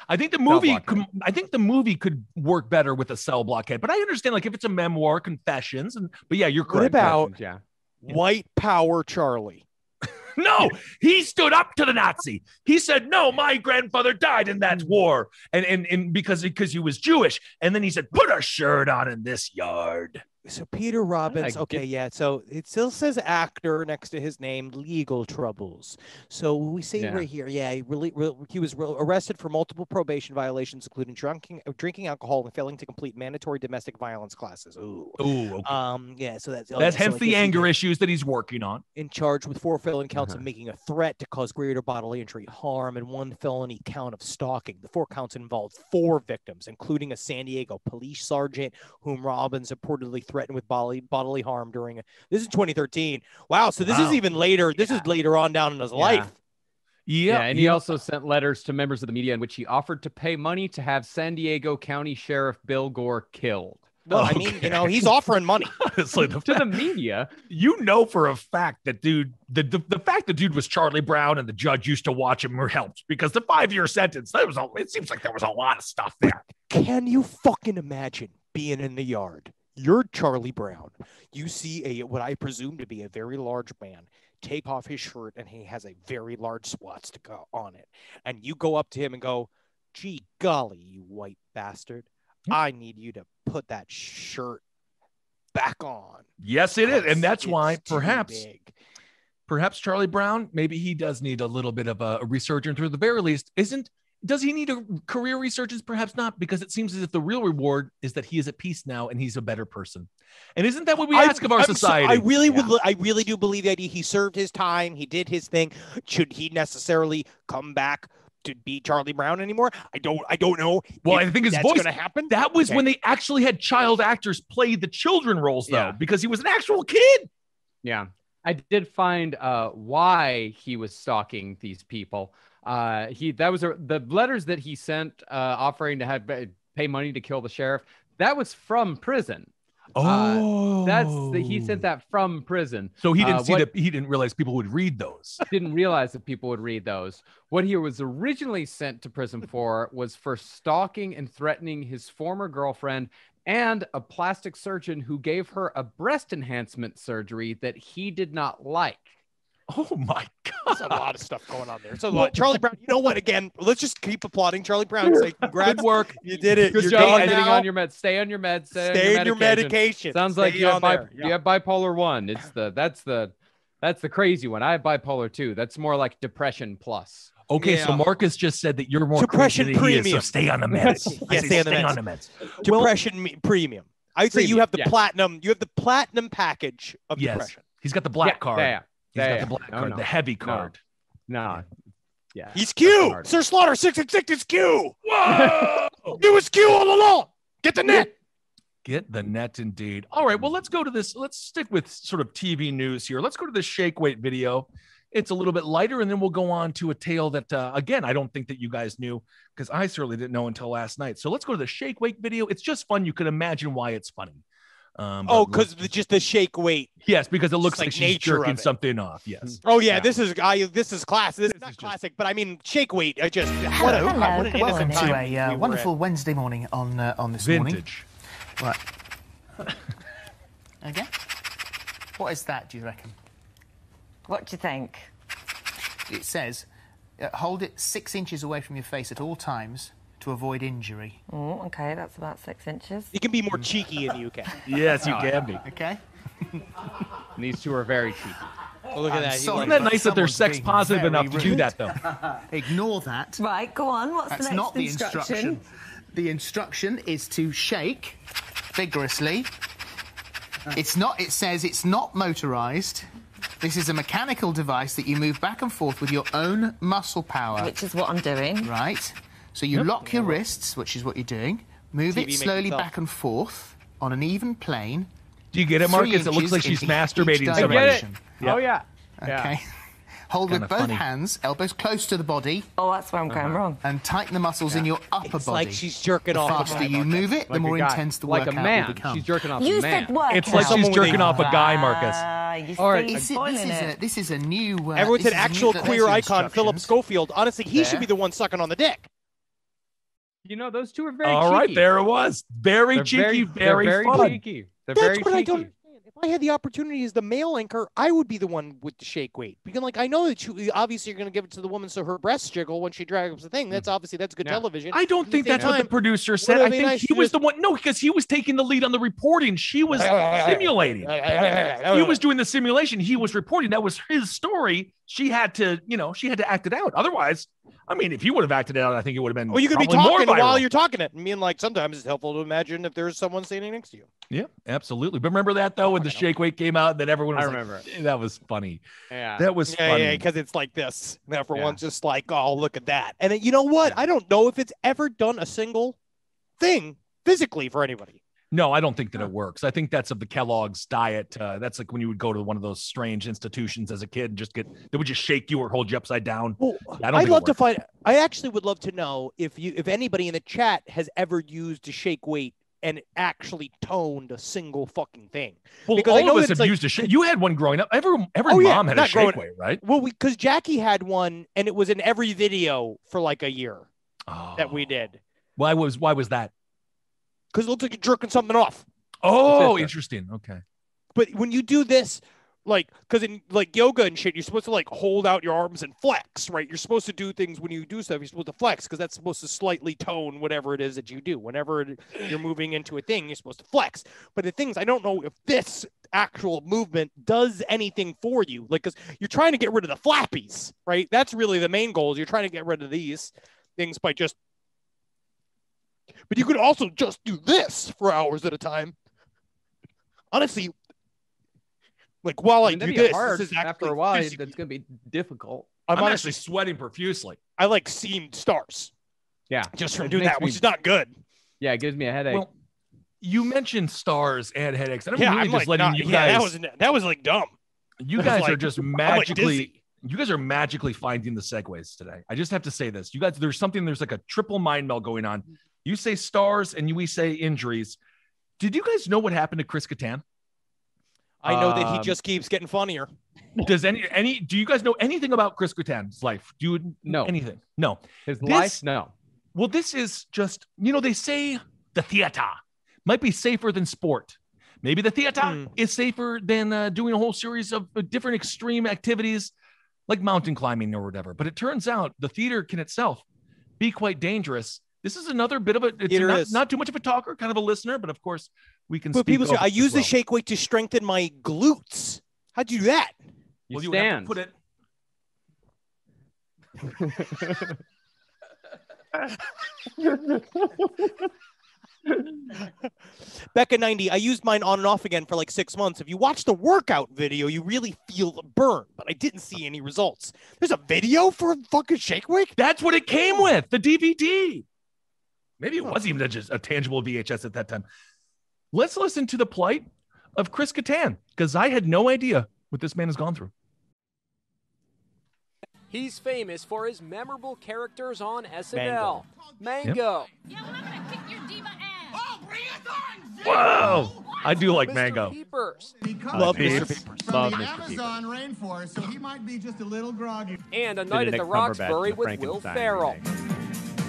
I think the movie. Could- I think the movie could work better with a Cell Blockhead. But I understand, like, if it's a memoir, confessions, and but yeah, you're What about Yeah. White Power Charlie? No, he stood up to the Nazi. He said, "No, my grandfather died in that hmm. war, and and and because because he was Jewish." And then he said, "Put a shirt on in this yard." So Peter Robbins, okay, get- yeah. So it still says actor next to his name, legal troubles. So we see Yeah. right here, yeah, he really, re- he was re- arrested for multiple probation violations, including drinking, uh, drinking alcohol and failing to complete mandatory domestic violence classes. Ooh. Ooh, okay. Um, yeah. So that's oh, that's so hence I the anger issues that he's working on. In charge with four felony counts Uh-huh. of making a threat to cause greater bodily injury, harm, and one felony count of stalking. The four counts involved four victims, including a San Diego police sergeant whom Robbins reportedly threatened with bodily bodily harm during a, this is 2013. Wow, so this Wow. is even later. This is later on down in his life. Yeah, and he also sent letters to members of the media in which he offered to pay money to have San Diego County Sheriff Bill Gore killed. Well, I mean, you know, he's offering money. Honestly, the To the media, you know for a fact that dude the, the the fact the dude was Charlie Brown and the judge used to watch him helped because the five year sentence that was a, it seems like there was a lot of stuff there. Can you fucking imagine being in the yard? You're Charlie Brown. You see a what I presume to be a very large man take off his shirt and he has a very large swastika on it. And you go up to him and go, "Gee golly, you white bastard. I need you to put that shirt back on." Yes, it is, and that's why perhaps big." perhaps Charlie Brown maybe he does need a little bit of a, a resurgence, or at the very least, isn't does he need a career resurgence? Perhaps not, because it seems as if the real reward is that he is at peace now and he's a better person. And isn't that what we I- ask of our I'm so- society? I really would. I really do believe that he, he served his time. He did his thing. Should he necessarily come back to be Charlie Brown anymore? I don't. I don't know. Well, I think his that's voice going to happen. That was Okay. when they actually had child actors play the children roles, though, Yeah. because he was an actual kid. Yeah. I did find uh, why he was stalking these people. Uh, he that was a, the letters that he sent uh, offering to have pay money to kill the sheriff. That was from prison. Oh, That's the, he sent that from prison. So he didn't Uh, see what- that. He didn't realize people would read those. didn't realize that people would read those. What he was originally sent to prison for was for stalking and threatening his former girlfriend and a plastic surgeon who gave her a breast enhancement surgery that he did not like. Oh my There's a lot of stuff going on there. So Charlie Brown. You know what? Again, let's just keep applauding Charlie Brown. Say congrats. Good work. You did it. Good You're job gone getting on your meds. Stay on your meds. Stay, on Stay your on your medication. medication. Sounds like you have, bi- there. you have bipolar one. It's the that's the that's the crazy one. I have bipolar two. That's more like depression plus. Okay, so Marcus just said that you're more Depression crazy than he is, so premium. stay on the meds. I Yeah, say stay on the meds. on the meds. Depression me- premium. I'd say you have the yeah. platinum. You have the platinum package of Yes. depression. He's got the black Yeah, card. Yeah, He's yeah, got yeah. the black No, card, no. the heavy card. No. Yeah. He's Q. Sir Slaughter six and six is Q. Whoa! You was Q all along. Get the net. Get the net indeed. All right, well, let's go to this. Let's stick with sort of TV news here. Let's go to the shake weight video. It's a little bit lighter, and then we'll go on to a tale that, uh, again, I don't think that you guys knew because I certainly didn't know until last night. So let's go to the shake weight video. It's just fun. You can imagine why it's funny. Um, Oh, but because just the shake weight. yes, because it looks like like, she's nature of jerking something off. Yes. Oh yeah, Yeah. this is I. This is class. This is not classic, but I mean shake weight. I just what a, Hello, what an welcome to a uh, were wonderful in. Wednesday morning on uh, on this morning. Vintage. Right. okay. What is that? Do you reckon? What do you think? It says, uh, hold it six inches away from your face at all times to avoid injury. Oh, okay, that's about six inches. You can be more cheeky in the UK. Yes, you Oh, can be. Okay. And these two are very cheeky. Oh, look at I'm that. Sorry, Isn't that nice that they're sex positive very enough to do that, though? Ignore that. Right, go on. What's That's the next not the instruction? instruction. The instruction is to shake vigorously. It's not. It says it's not motorized. This is a mechanical device that you move back and forth with your own muscle power. Which is what I'm doing. Right. So you lock your wrists, which is what you're doing. Move TV it slowly itself. back and forth on an even plane. Do you get it, Marcus? It looks like she's masturbating I get it. direction. Oh yeah. Yeah. Okay. Hold Kinda with both funny. hands, elbows close to the body, Oh, that's where I'm going wrong. and tighten the muscles in your upper It's body. like she's jerking the off. faster you move it, the more a guy. intense the like a man. will become. She's jerking off You a man. said what? It's like Someone she's jerking off a guy, Marcus. You All right. see, This is, this, is a, this is a new. Uh, Everyone said is a new- actual queer icon Philip. Schofield. Honestly, he should be the one sucking on the dick. You know, those two are very All right, cheeky. there it was. Very They're cheeky, they're very, very fun. cheeky. They're That's very what I don't understand. If I had the opportunity as the male anchor, I would be the one with the shake weight. Because, like, I know that you obviously you're going to give it to the woman so her breasts jiggle when she drags the thing. That's hmm. obviously that's good Yeah. television. I don't think the same that's what the producer said. I think nice he was just- the one. No, because he was taking the lead on the reporting. She was simulating. He was doing the simulation. He was reporting. That was his story. She had to, you know, she had to act it out. Otherwise, I mean, if you would have acted it out, I think it would have been. Well, you could be talking while you're talking it. I mean, like sometimes it's helpful to imagine if there's someone standing next to you. Yeah, absolutely. But remember that though, when the shake weight came out, that everyone was I like, remember it. "Eh, that was funny. Yeah. That was Yeah, funny. yeah, because it's like this. And everyone's Yeah. just like, oh, look at that. And then, you know what? I don't know if it's ever done a single thing physically for anybody. No, I don't think that it works. I think that's of the Kellogg's diet. Uh, that's like when you would go to one of those strange institutions as a kid and just get they would just shake you or hold you upside down. Well, I don't I'd love to find. I actually would love to know if you, if anybody in the chat has ever used a shake weight and actually toned a single fucking thing. Well, Because I all know of us have like- used a shake. You had one growing up. Every every Oh, yeah, mom had a shake weight, right? Well, because Jackie had one and it was in every video for like a year Oh. that we did. Why was why was that? Because it looks like you're jerking something off. Oh, interesting. Okay. But when you do this, like, because in like yoga and shit, you're supposed to like hold out your arms and flex, right? You're supposed to do things when you do stuff. You're supposed to flex because that's supposed to slightly tone whatever it is that you do. Whenever it- you're moving into a thing, you're supposed to flex. But the things I don't know if this actual movement does anything for you, like, because you're trying to get rid of the flappies, right? That's really the main goal. Is you're trying to get rid of these things by just. But you could also just do this for hours at a time. Honestly, like while I, I do this, hard. this is After a while, physically- that's gonna be difficult. I'm, I'm, honestly actually sweating profusely. I like seeing stars Yeah. just from It doing that, me- which is not good. Yeah, it gives me a headache. Well, you mentioned stars and headaches. And I'm yeah, really I'm just like, letting not- you yeah, guys. that was that was like dumb. you I was guys are just I'm, like, magically. you guys are magically finding the segues today. I just have to say this. You guys, there's something. There's like a triple mind meld going on. You say stars and you, we say injuries. Did you guys know what happened to Chris Kattan? I know that he Um, just keeps getting funnier. Does any any do you guys know anything about Chris Kattan's life? Do you know anything? No. His this- life, no. Well, this is just you know they say the theater might be safer than sport. Maybe the theater Hmm. is safer than uh, doing a whole series of uh, different extreme activities like mountain climbing or whatever. But it turns out the theater can itself be quite dangerous. This is another bit of a it's Theater not, not too much of a talker, kind of a listener, but of course we can But speak. people say I it as use the shake weight to strengthen my glutes. How'd you do that? You Well, you would have stand. to put it Becca 90, I used mine on and off again for like six months. If you watch the workout video, you really feel the burn, but I didn't see any results. There's a video for a fucking Shake Weight? That's what it came with, the DVD. Maybe it wasn't even just a tangible VHS at that time. Let's listen to the plight of Chris Kattan, because I had no idea what this man has gone through. He's famous for his memorable characters on SNL. Mango. Whoa! I do like Mr. Mango. Peepers. Love Mr. Peepers. From Love the Mr. Peepers. Amazon rainforest, so he might be just a little groggy. And a night at the Roxbury with Will Frankenstein Ferrell.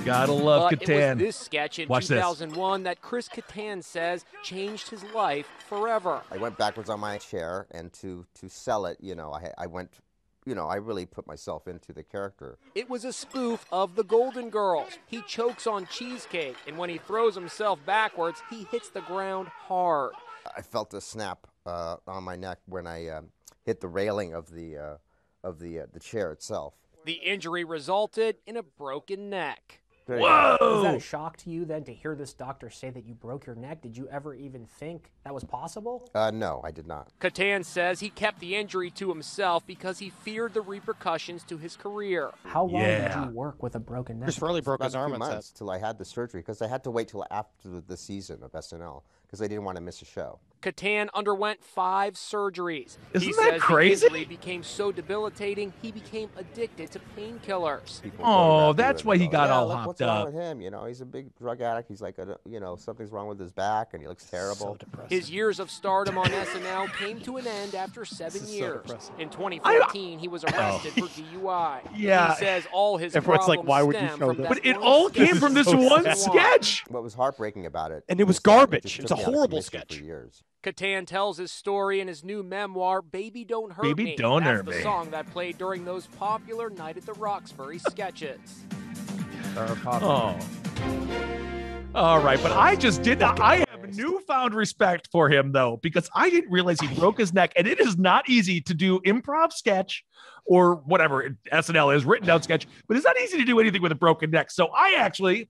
Gotta love but it Kattan. was this sketch in Watch this. 2001 that Chris Kattan says changed his life forever. I went backwards on my chair, and to to sell it, you know, I I went, you know, I really put myself into the character. It was a spoof of the Golden Girls. He chokes on cheesecake, and when he throws himself backwards, he hits the ground hard. I felt a snap uh, on my neck when I um, hit the railing of the uh, of the uh, the chair itself. The injury resulted in a broken neck. There you go. Was that a shock to you then to hear this doctor say that you broke your neck? Did you ever even think that was possible? Uh, no, I did not. Kattan says he kept the injury to himself because he feared the repercussions to his career. How long Yeah. did you work with a broken neck? Chris Farley broke About his arm few and said- months till I had the surgery because I had to wait till after the season of SNL because I didn't want to miss a show. Kattan underwent five surgeries. he Isn't that says crazy? The injury became so debilitating, he became addicted to painkillers. Oh, that's why he got "Yeah, all look, hopped what's wrong with him? You know, he's a big drug addict. He's like, a, you know, something's wrong with his back, and he looks terrible. So His years of stardom on SNL came to an end after seven is so years. In 2014, he was arrested for oh. DUI. Yeah. He says all his Everyone's like, problems "Why would you stem show from this?" that But it all sketch. came from this so one sad. sketch. What was heartbreaking about it, And it was is that it garbage. just It was a me out of horrible sketch. For years. Kattan tells his story in his new memoir, Baby Don't Hurt Baby Me. Don't That's Hurt the Me. song that played during those popular Night at the Roxbury sketches. Oh. All right, but I just did not. I have newfound respect for him though, because I didn't realize he broke his neck, and it is not easy to do improv sketch or whatever SNL is written down sketch, but it's not easy to do anything with a broken neck. So I actually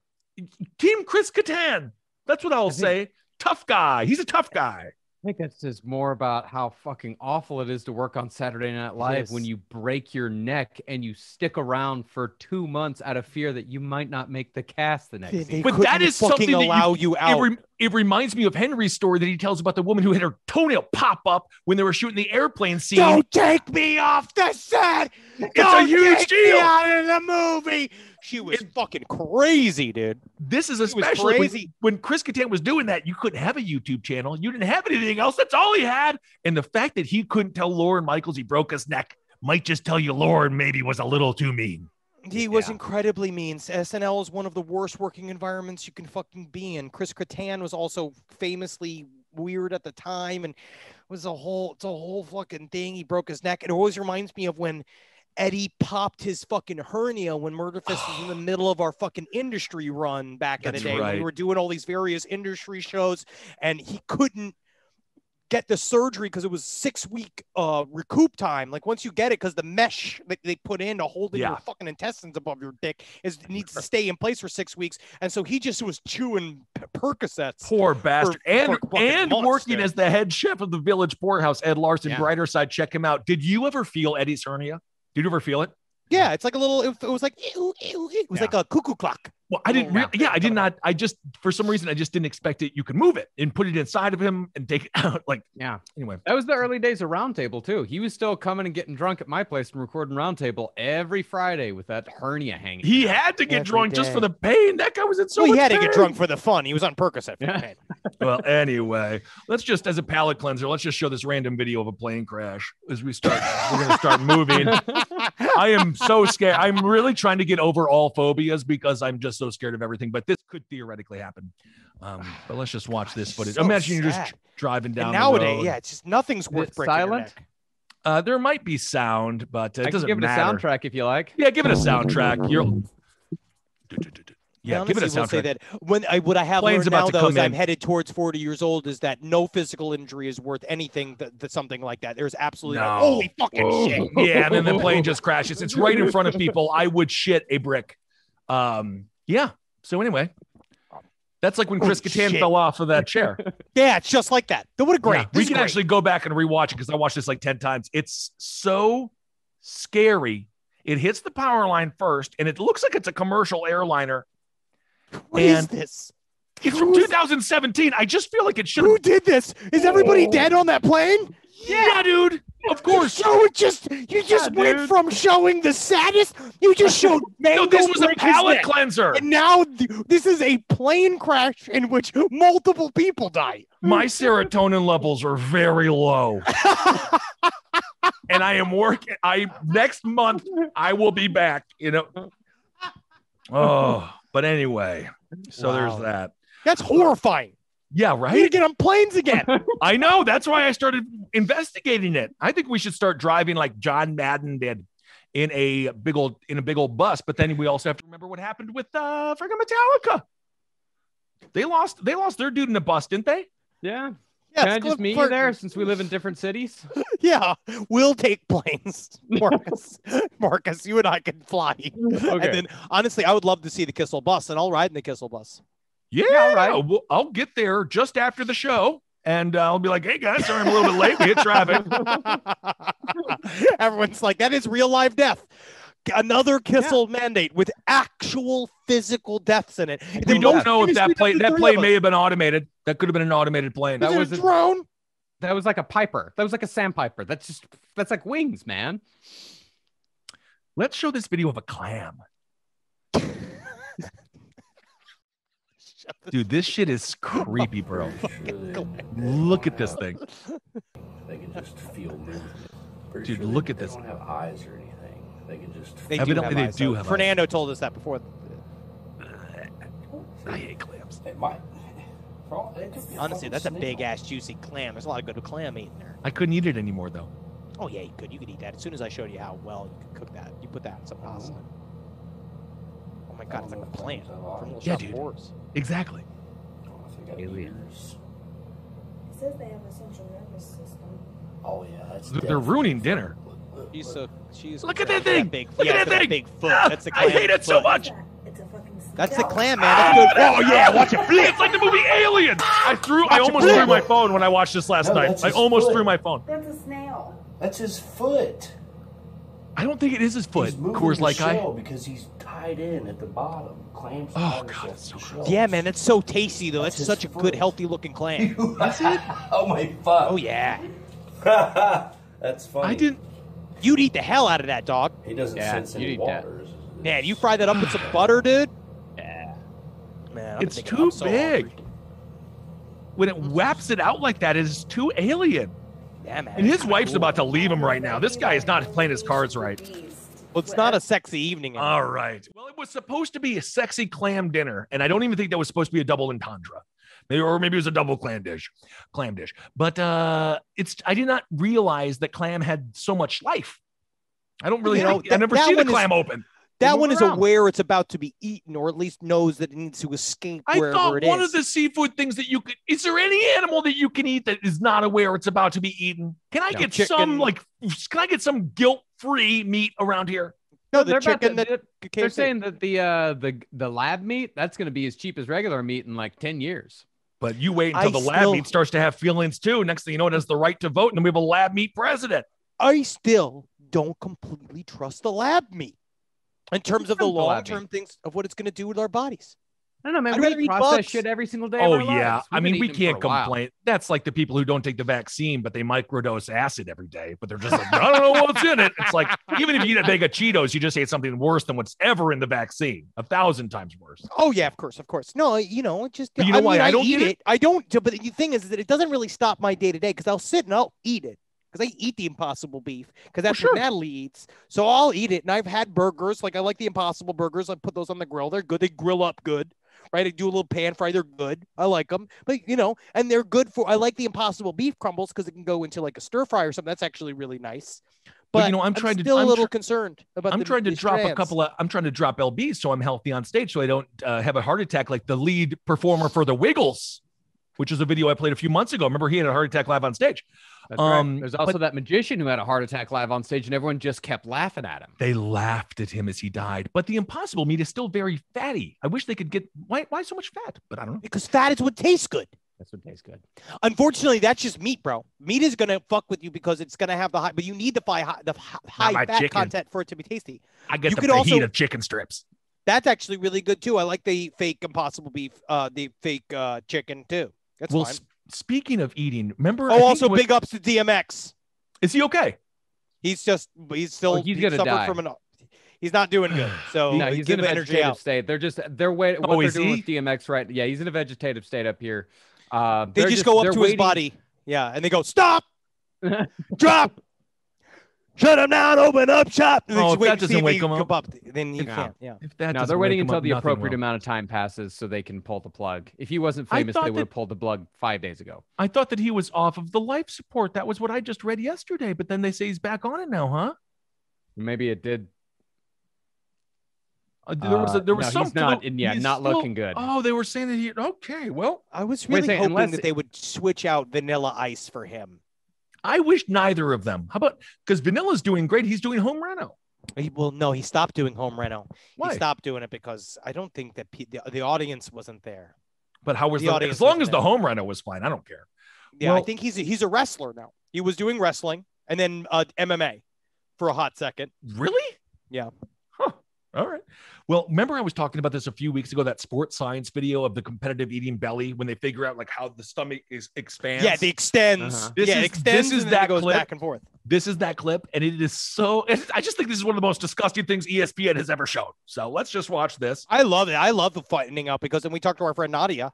team Chris Kattan. That's what I'll say. Tough guy. He's a tough guy. I think that says more about how fucking awful it is to work on Saturday Night Live when you break your neck and you stick around for two months out of fear that you might not make the cast the next They- they But that couldn't is fucking something that allow you It, out. rem- it reminds me of Henry's story that he tells about the woman who had her toenail pop up when they were shooting the airplane scene. Don't take me off the set. It's Don't a huge take me deal. out of the movie. She was fucking crazy, dude. This is was especially when, crazy. when Chris Kattan was doing that. You couldn't have a YouTube channel. You didn't have anything else. That's all he had. And the fact that he couldn't tell Lorne Michaels he broke his neck might just tell you Lorne maybe was a little too mean. He was incredibly mean. SNL is one of the worst working environments you can fucking be in. Chris Kattan was also famously weird at the time, and it was a whole, it's a whole fucking thing. He broke his neck. It always reminds me of when Eddie popped his fucking hernia when Murderfist was in the middle of our fucking industry run back in the day. Right. we were doing all these various industry shows, and he couldn't get the surgery because it was six week uh recoup time. Like once you get it, because the mesh that they put in to hold Yeah. your fucking intestines above your dick is needs to stay in place for six weeks. And so he just was chewing Percocets. Poor bastard. for- and for and working as the head chef of the village poorhouse, Ed Larson, Yeah. brighter side. Check him out. Did you ever feel Eddie's hernia? Did you ever feel it? Yeah, it's like a little. It, was like ew, ew, ew. it was like a cuckoo clock. Well, I didn't. Oh, re- yeah, I did not. I just, for some reason, I just didn't expect it. You could move it and put it inside of him and take it out. Like, Yeah. Anyway, That was the early days of Roundtable too. He was still coming and getting drunk at my place and recording Roundtable every Friday with that hernia hanging. he out. had to get Every drunk just for the pain. That guy was in so well, he much had to get drunk for the fun. He was on Percocet. For the pain. well, anyway, let's just as a palate cleanser, let's just show this random video of a plane crash as we start. we're gonna start moving. I am so scared. I'm really trying to get over all phobias because I'm just so scared of everything. But this could theoretically happen. Um, but let's just watch this footage. So Imagine you're just driving down. And the nowadays, road. yeah, it's just nothing's worth it breaking your silent? neck. Uh, there might be sound, but uh, it I doesn't give it a soundtrack if you like. Yeah, give it a soundtrack. You're. Yeah, I give it a honestly will say that when I what I have Plane's learned now though come is I'm headed towards 40 years old is that no physical injury is worth anything that, that something like that. There's absolutely no. No. holy fucking shit. yeah, and then the plane just crashes. It's right in front of people. I would shit a brick. Um, yeah. So anyway, That's like when Chris Oh, Kattan shit. fell off of that chair. Yeah, it's just like that. What a great. Yeah, we can great. actually go back and rewatch it because I watched this like 10 times. It's so scary. It hits the power line first, and it looks like it's a commercial airliner. What is and this? It's from 2017. I just feel like it should Who did this? Is everybody oh. dead on that plane? Yeah, dude. Of course. So it just you just went from showing the saddest. You just showed mango. No, this was a palate cleanser. and now th- this is a plane crash in which multiple people die. My serotonin levels are very low. and I am working. I next month I will be back. You know. Oh, but anyway, so Wow. there's that. That's horrifying. Yeah, I need to right. get on planes again. I know. That's why I started investigating it. I think we should start driving like John Madden did in a big old in a big old bus. But then we also have to remember what happened with uh freaking Metallica. They lost. They lost their dude in a bus, didn't they? Yeah. Yeah, Can I just meet you Burton. there since we live in different cities? yeah, we'll take planes, Marcus. Marcus, you and I can fly. Okay. And then, honestly, I would love to see the Kissel bus, and I'll ride in the Kissel bus. Yeah, all right. Well, I'll get there just after the show, and uh, I'll be like, "Hey guys, sorry I'm a little bit late. We hit traffic." Everyone's like, that is real live death. Another Kissel mandate with actual physical deaths in it. We Then don't know if that between plane that three plane may have been automated. That could have been an automated plane. That Is it was a a- drone. That was like a Piper. That was like a sandpiper. That's just that's like wings, man. Let's show this video of a clam. Dude, this shit is creepy, bro. Look at this thing. They can just feel movement. Pretty Dude, sure look they, at this. They don't have eyes or anything. They can just. They Evidently do they have eyes, do though. have eyes. Fernando told us that before. I hate clams. It might. for all- it could be a Honestly, that's a big ass juicy clam. There's a lot of good clam meat in there. I couldn't eat it anymore though. Oh yeah, you could. You could eat that. As soon as I showed you how well you could cook that, you put that in some pasta. Oh my god, it's like a plant Yeah, dude. Horrors. Exactly. think I got ears. It says they have a central nervous system. Oh yeah, that's. They're definitely- ruining dinner. She's so she's Look at that thing! Big, Look yeah, at that it's got a thing! Big foot. Ah, That's the I hate it so foot. much. It's a fucking. That's the clam, man. That's good. Oh yeah, watch it flip. It's like the movie Alien. I threw. I Watch it almost threw my phone when I watched this last No, night. I almost foot. threw my phone. That's a snail. That's his foot. I don't think it is his foot. He's moving Coors the like I. shell because he's tied in at the bottom. Clams. Oh, God, it's so shells. Yeah, man, that's so tasty though. That's That's such a his good, healthy looking clam. oh my fuck. Oh yeah, That's funny. I didn't. you'd eat the hell out of that dog. He doesn't Yeah, sense any you'd eat that. water. Man, you fry that up with some butter, dude. Yeah. Man, I'm It's too I'm so big. hungry. When it whaps it out like that, it is too alien. Yeah, man. And his wife's about to leave him right now. This guy is not playing his cards right. Well, it's not a sexy evening. anymore. All right. Well, it was supposed to be a sexy clam dinner, and I don't even think that was supposed to be a double entendre. Maybe, or maybe it was a double clam dish, clam dish. But uh, it's I did not realize that clam had so much life. I don't really. You know, I never that see the is- clam open. That one is around. aware it's about to be eaten, or at least knows that it needs to escape I wherever thought it is. one of the seafood things that you could is there any animal that you can eat that is not aware it's about to be eaten? Can I No. get Chicken. some like can I get some guilt-free meat around here? no, the They're about chicken to- that they're- They're saying that the uh the the lab meat that's going to be as cheap as regular meat in like ten years. But you wait until I the lab still- meat starts to have feelings too. Next thing you know, it has the right to vote, and then we have a lab meat president. I still don't completely trust the lab meat in terms of the Trust the lab long term things of what it's going to do with our bodies. I don't know, man. I'd we rather eat eat processed shit every single day. Oh of our yeah, lives. I mean we can't for while. complain. That's like the people who don't take the vaccine, but they microdose acid every day. But they're just like, I don't know what's in it. It's like even if you eat a bag of Cheetos, you just ate something worse than what's ever in the vaccine, a thousand times worse. Oh yeah, of course, of course. No, you know, it just But you know I why mean, I don't eat it. it? I don't. But the thing is that it doesn't really stop my day to day because I'll sit and I'll eat it because I eat the Impossible beef because that's sure. what Natalie eats. So I'll eat it, and I've had burgers. Like I like the Impossible burgers. I put those on the grill. They're good. They grill up good. Right, I do a little pan fry. They're good. I like them, but you know, and they're good for. I like the Impossible beef crumbles because it can go into like a stir fry or something. That's actually really nice. But, But, you know, I'm trying to- still I'm a little tr- concerned about. I'm the, trying to drop a couple of. I'm trying to drop lbs so I'm healthy on stage, so I don't uh, have a heart attack like the lead performer for the Wiggles. Which is a video I played a few months ago. Remember, he had a heart attack live on stage. That's right. Um, There's also but that magician who had a heart attack live on stage, and everyone just kept laughing at him. they laughed at him as he died. But the impossible meat is still very fatty. I wish they could get why why so much fat, but I don't know. Because fat is what tastes good. That's what tastes good. Unfortunately, that's just meat, bro. Meat is gonna fuck with you because it's gonna have the high, but you need the high, the high fat chicken. content for it to be tasty. I get You the could also- fajita chicken strips. That's actually really good too. I like the fake impossible beef, uh, the fake uh chicken too. That's well, fine. s- speaking of eating, remember? Oh, also when- big ups to DMX. Is he okay? He's just he's still Oh, he's gonna suffered die. from an. He's not doing good. So no, he's give in a vegetative out. state. They're just they're wait. What Oh, they're is doing he? with DMX, right? Yeah, he's in a vegetative state up here. Uh, They they're just, go up they're to his body. Yeah, and they go stop, drop, shut him down, open up shop. And Oh, if that doesn't wake him up. up. Then you No. can't. Yeah. If that no, they're waiting until up, the appropriate will. amount of time passes so they can pull the plug. If he wasn't famous, they would that- have pulled the plug five days ago. I thought that he was off of the life support. That was what I just read yesterday. But then they say he's back on it now, huh? Maybe it did. Uh, there was a, Uh, there was no, some not- and yeah, he's not looking good. Oh, they were saying that he okay. Well, I was really second, hoping unless that they would switch out Vanilla Ice for him. I wish neither of them. How about because Vanilla's doing great. He's doing home reno. He, well, no, he stopped doing home reno. Why? He stopped doing it because I don't think that pe- the, the audience wasn't there. But how was The the, audience as long as the home reno was fine? I don't care. Yeah, I think he's a, he's a wrestler now. He was doing wrestling and then uh, MMA for a hot second. Really? Yeah. All right. Well, remember I was talking about this a few weeks ago, that sports science video of the competitive eating belly when they figure out like how the stomach is expands. Yeah, it extends. Uh-huh. This yeah, is it extends this is and then it that goes clip. back and forth. This is that clip, and it is so. it's- I just think this is one of the most disgusting things ESPN has ever shown. So let's just watch this. I love it. I love the finding up because then we talked to our friend Nadia,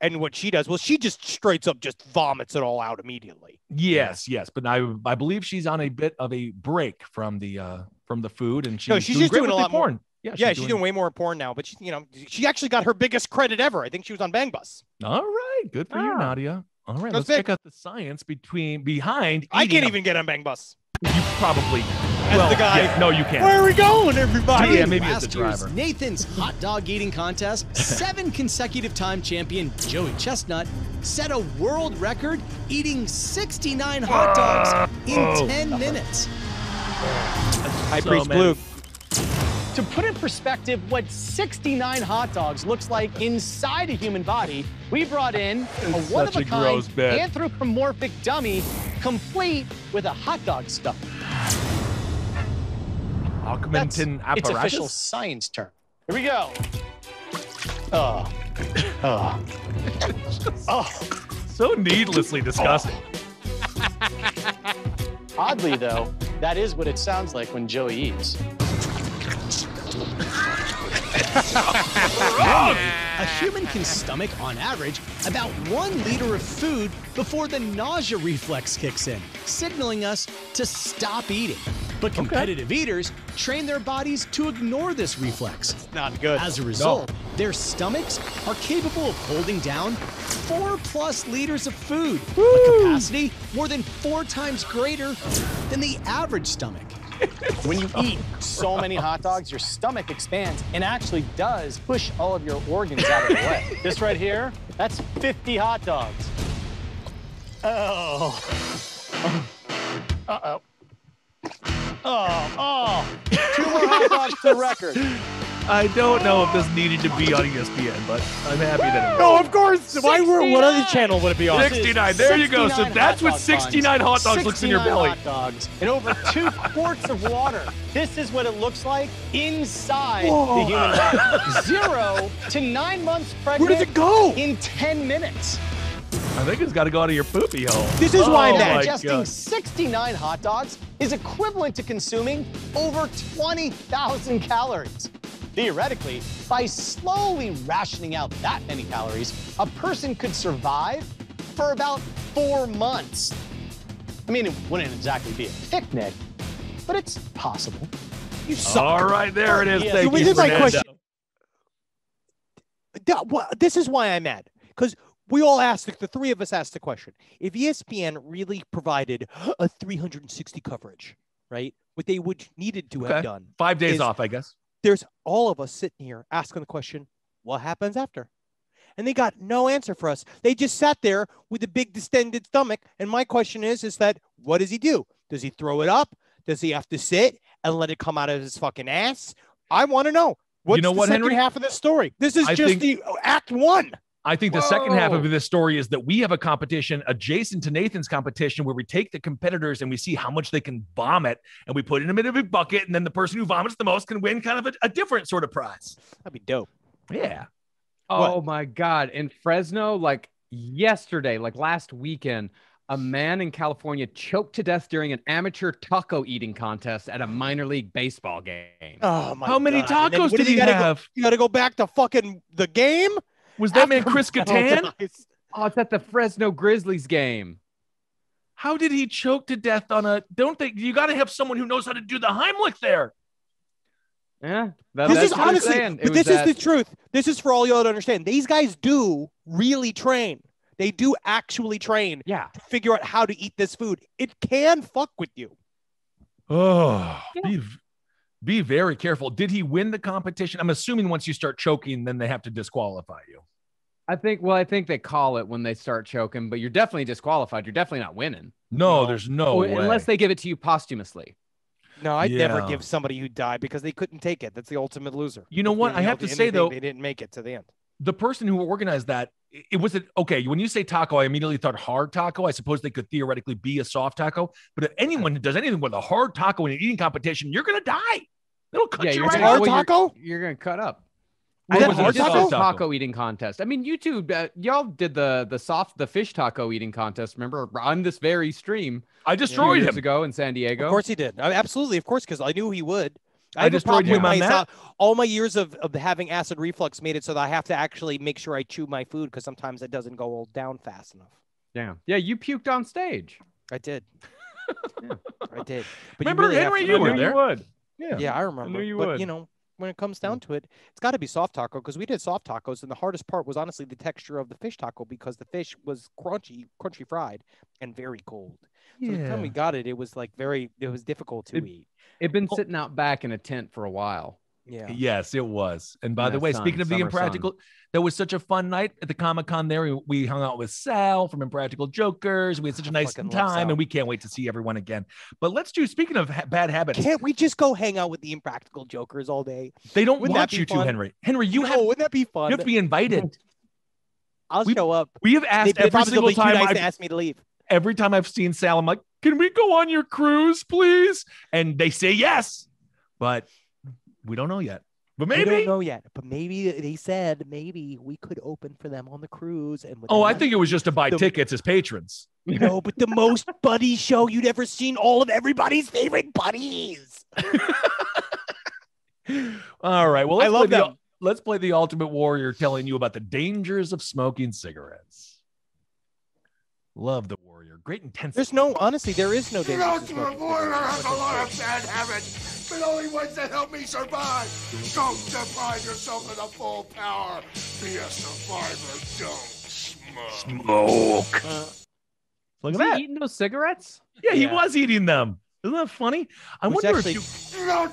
and what she does, well, she just straight up just vomits it all out immediately. Yes, yes, but I I believe she's on a bit of a break from the uh from the food, and she's, no, she's doing just doing a with the lot more. porn. Yeah, yeah, she's doing way more porn now. But she, you know, she actually got her biggest credit ever. I think she was on Bang Bus. All right, good for you, Ah. Nadia. All right, That's let's check out the science between behind. I can't a- even get on Bang Bus. You probably. As well, the guy. yeah, no, you can't. Where are we going, everybody? Yeah, maybe as Last the year's driver. Nathan's hot dog eating contest, seven consecutive time champion Joey Chestnut set a world record eating 69 hot dogs in Whoa. 10 minutes. High So Priest many. Blue. To put in perspective what 69 hot dogs looks like inside a human body, we brought in a one such of a a kind anthropomorphic dummy complete with a hot dog stuff. Augmentin It's official science term. Here we go. Oh. Oh. oh. So needlessly disgusting. Oddly, though, that is what it sounds like when Joey eats. A human can stomach, on average, about one liter of food before the nausea reflex kicks in, signaling us to stop eating. But competitive eaters train their bodies to ignore this reflex. Not good. As a result, their stomachs are capable of holding down four plus liters of food, a capacity more than four times greater than the average stomach. When you eat so many hot dogs, your stomach expands and actually does push all of your organs out of the way. This right here, that's 50 hot dogs. Oh. Uh-oh. Oh, oh. Two more hot dogs to the record. I don't know if this needed to be on ESPN, but I'm happy that it No, of course. Why were what other channel would it be on? 69. There you go. So 69 that's hot what dog 69 hot dogs looks in your 69 belly. hot dogs and over two quarts of water. This is what it looks like inside Whoa. the human body. Zero to nine months pregnant. Where does it go? In 10 minutes. I think it's got to go out of your poopy hole. This is why I'm oh mad. my Digesting God. 69 hot dogs is equivalent to consuming over 20,000 calories. Theoretically, by slowly rationing out that many calories, a person could survive for about four months. I mean, it wouldn't exactly be a picnic, but it's possible. You suck. All right, there it is. Yeah. Thank So you, this is my question. This is why I'm mad because we all asked the three of us asked the question: If ESPN really provided a 360 coverage, right? What they would needed to Okay. have done Five days off, I guess. There's all of us sitting here asking the question: What happens after? and they got no answer for us. They just sat there with a big distended stomach. And my question is, is that what does he do? Does he throw it up? Does he have to sit and let it come out of his fucking ass? I want to know. What's know the what, second Henry? half of this story? This is I just think- the act one. I think the second half of this story is that we have a competition adjacent to Nathan's competition where we take the competitors and we see how much they can vomit and we put them in a big bucket. And then the person who vomits the most can win kind of a, a different sort of prize. That'd be dope. Yeah. Oh my God. In Fresno, like yesterday, like last weekend, a man in California choked to death during an amateur taco eating contest at a minor league baseball game. Oh my god. How many God. Tacos did do he gotta go- you got to go back to fucking the game. Was that man Chris Kattan? Oh, it's at the Fresno Grizzlies game. How did he choke to death on a? Don't they? You got to have someone who knows how to do the Heimlich there. Yeah. that- this that's is honestly, but this is at- the truth. This is for all y'all to understand. These guys do really train. They do actually train. Yeah. To figure out how to eat this food. It can fuck with you. Oh, be be very careful. Did he win the competition? I'm assuming once you start choking, then they have to disqualify you. I think, well, I think they call it when they start choking, but you're definitely disqualified. You're definitely not winning. No, there's no way. Unless they give it to you posthumously. No, I'd never give somebody who died because they couldn't take it. That's the ultimate loser. You know If what? they I have yelled to anything, say, though- they didn't make it to the end. the person who organized that it- it was it okay when you say taco i immediately thought hard taco i suppose they could theoretically be a soft taco but if anyone who does anything with a hard taco in an eating competition you're gonna die it'll cut yeah, you you're right gonna, You're, you're gonna cut up. Well, That was it was just a taco? taco eating contest. I mean, YouTube, uh, y'all did the the soft the fish taco eating contest. Remember on this very stream? I a few destroyed years him. ago in San Diego. Of course he did. I- absolutely, of course, because I knew he would. I have a destroyed him on that? all my years of, of having acid reflux made it so that I have to actually make sure I chew my food because sometimes it doesn't go all down fast enough. Yeah, yeah, you puked on stage. I did. I did. But Remember, you really have Henry, to you were that- there. would. Yeah. Yeah, I remember. you but would. you know, when it comes down to it, it's got to be soft taco because we did soft tacos, and the hardest part was honestly the texture of the fish taco because the fish was crunchy, crunchy fried, and very cold. So the time we got it, it was like very, it was difficult to It- eat. It'd been sitting out back in a tent for a while. Yeah. Yes, it was. And by the way, sun, speaking of the impractical, that was such a fun night at the Comic Con. There, we, we hung out with Sal from Impractical Jokers. We had such a nice time, and we can't wait to see everyone again. But let's do. Speaking of ha- bad habits, Can't we just go hang out with the impractical jokers all day? they don't Wouldn't that want you to. Henry. Henry, you No, have wouldn't that be fun? you have to be invited. I'll we- show up. We have asked they every single time. nice I've, to ask me to leave. every time I've seen Sal, I'm like, "Can we go on your cruise, please?" And they say yes, but we don't know yet. But maybe We don't know yet, but maybe they said maybe we could open for them on the cruise. And Oh, I think it was just to buy The- tickets as patrons. no, but the most buddy show you'd ever seen. All of everybody's favorite buddies. All right. Well, I love them. let's play the Ultimate Warrior telling you about the dangers of smoking cigarettes. Love the Warrior. Great intensity. There's no, honestly, there is no danger. The to ultimate smoking warrior has a lot of bad habits, but only ones that help me survive. Don't deprive yourself of the full power. Be a survivor. Don't smoke. Smoke. Uh, look Was at he that. eating those cigarettes? Yeah, he Yeah. was eating them. Isn't that funny? I Which wonder actually- if you.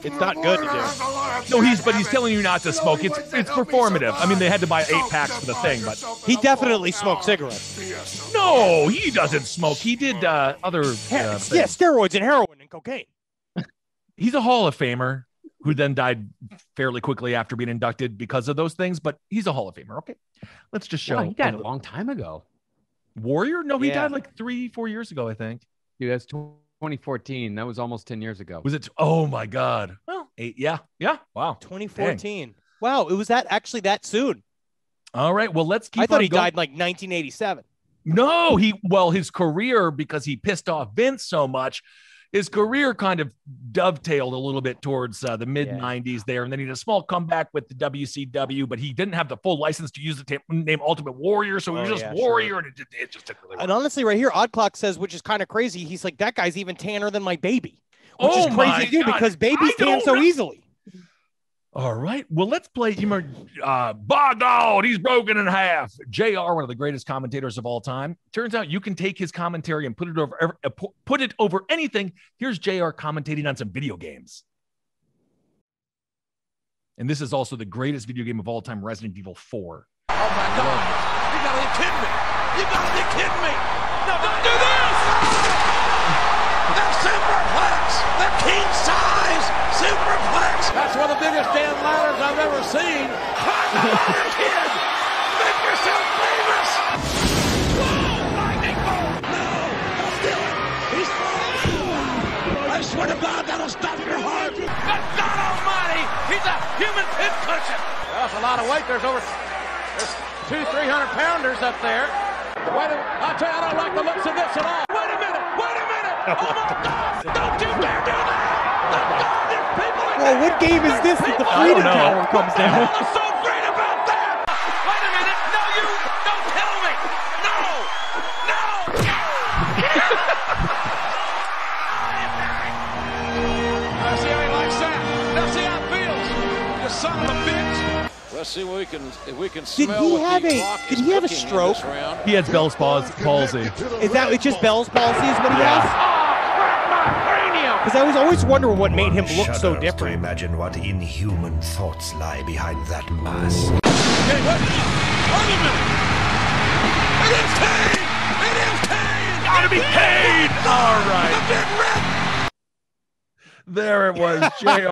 It's not good to do. has a lot of No, he's but he's telling you not to smoke. It's it's performative. I mean, they had to buy eight packs for the thing, but He definitely smoked cigarettes. Be a survivor. no, he doesn't smoke. He did uh, other. Uh, Yeah, yeah, steroids and heroin and cocaine. he's a Hall of Famer who then died fairly quickly after being inducted because of those things. But he's a Hall of Famer. Okay, let's just show. Wow, he died a long time ago. Warrior? No, he Yeah. died like three, four years ago, I think. Dude, that's 2014. That was almost 10 years ago. Was it? Oh my God. Well, eight. Yeah, yeah. Wow. 2014. Wow, it was that actually that soon. All right. Well, let's keep. I thought on he going. died in like 1987. No, he well, his career because he pissed off Vince so much, his career kind of dovetailed a little bit towards uh, the mid '90s there, and then he had a small comeback with the WCW, but he didn't have the full license to use the ta- name Ultimate Warrior, so he was Oh, just yeah, Warrior, and it, just- it just didn't really work. And honestly, right here, Odd Clock says, which is kind of crazy. He's like, that guy's even tanner than my baby, which Oh is crazy to do God. because babies I tan so easily. All right. Well, let's play. Remember, uh, by God, he's broken in half. JR One of the greatest commentators of all time. Turns out you can take his commentary and put it over uh, pu- put it over anything. Here's JR commentating on some video games. And this is also the greatest video game of all time, Resident Evil 4. Oh my God! You gotta be kidding me! You gotta be kidding me! No, don't do this! The king size superplex. That's one of the biggest damn ladders I've ever seen. Climb the ladder, kid. Make yourself famous. Whoa! Lightning bolt! No! Don't do it! He's I swear to God, that'll stop your heart. Good God Almighty! He's a human pincushion. That's a lot of weight. There's over there's two, three hundred pounders up there. Wait a minute. Tell you, I don't like the looks of this at all. Wait a minute. Wait a minute. Oh my God! Well, what game is this that the Freedom Tower comes down? What's so great about that? Wait a minute. No, you don't tell me. No. No. Now see how he likes that. Now see how it feels. You son of a bitch. Let's see what we can if we can Did smell he have a? Did he have a stroke? He has Bell's palsy. Is that it's just Bell's palsy? Is what he Yeah. has? Because I was always wondering what made him look so Shudders To different. imagine what inhuman thoughts lie behind that mask. Okay, wait, wait a minute. It is Kane. It is Kane. Gotta be Kane. All right. The big red. There it was, JR.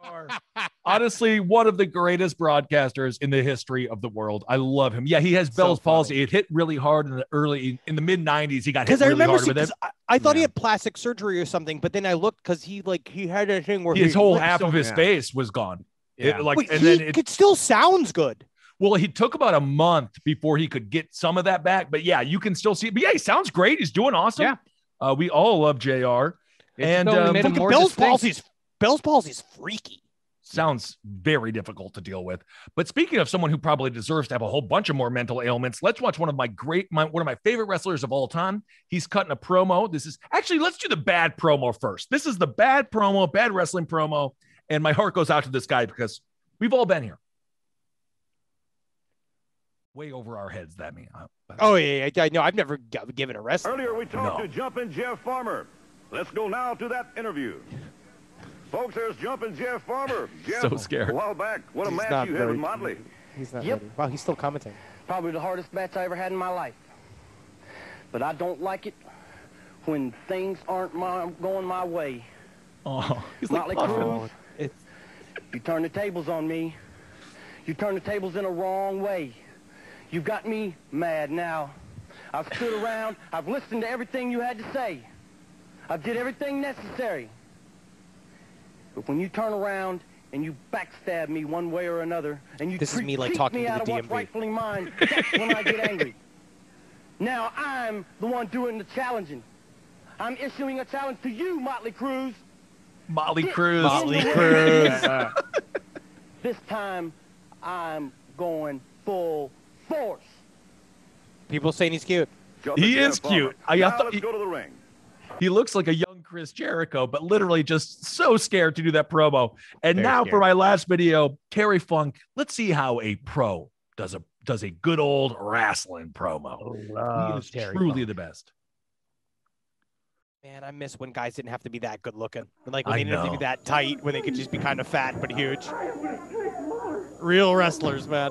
Honestly, one of the greatest broadcasters in the history of the world. I love him. Yeah, he has Bell's palsy. It hit really hard in the early, in the mid 90s. He got hit Because I remember, hard see, with it. 'cause I, I thought he had plastic surgery or something, but then I looked because he like he had a thing where His he whole licked half of so- his face was gone. It, Yeah. like, Wait, and he then it, it still sounds good. Well, he took about a month before he could get some of that back. But yeah, you can still see. But yeah, he sounds great. He's doing awesome. Yeah. Uh, we all love JR and um, Look, Bell's palsy's Bell's palsy is freaky. sounds very difficult to deal with. But speaking of someone who probably deserves to have a whole bunch of more mental ailments, let's watch one of my great, my, one of my favorite wrestlers of all time. He's cutting a promo. This is actually let's do the bad promo first. This is the bad promo, bad wrestling promo, and my heart goes out to this guy because we've all been here. Way over our heads, that mean. uh, Oh yeah, yeah, I know. I've never g- given a wrestler. Earlier we talked No. to Jumpin' Jeff Farmer. Let's go now to that interview. Folks, there's Jumpin' Jeff Farmer. Jeff, So scared. A while back, what a He's match not you had with Motley. He's not Yep. ready. Wow, he's still commenting. Probably the hardest match I ever had in my life. But I don't like it when things aren't my, going my way. Oh, he's like Motley puffing. Oh, you turn the tables on me. You turn the tables in a wrong way. You've got me mad now. I've stood around. I've listened to everything you had to say. I did everything necessary. But when you turn around and you backstab me one way or another, and you This is me, like, talking me to out the of what's DMV. rightfully mine, that's when I get angry. Now I'm the one doing the challenging. I'm issuing a challenge to you, Motley Cruz. Motley Get Cruz. Motley the Cruz. this time, I'm going full force. People saying he's cute. He is cute. I, I thought he, go to the ring. he looks like a young Chris Jericho, but literally just so scared to do that promo. And Very now for my last video, Terry Funk. Let's see how a pro does a does a good old wrestling promo. he is Terry truly Funk. the best. Man, I miss when guys didn't have to be that good looking. Like when I they didn't have to be that tight, when they could just be kind of fat but huge. Real wrestlers, man.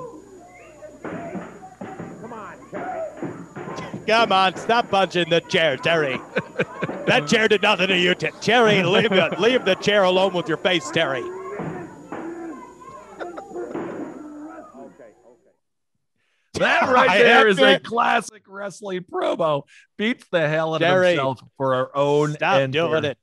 Come on, Terry. Come on, stop punching the chair, Terry. that chair did nothing to you, T- Terry. Leave the leave the chair alone with your face, Terry. That right there is a classic wrestling promo. Beats the hell out of himself for our own. Stop end doing it.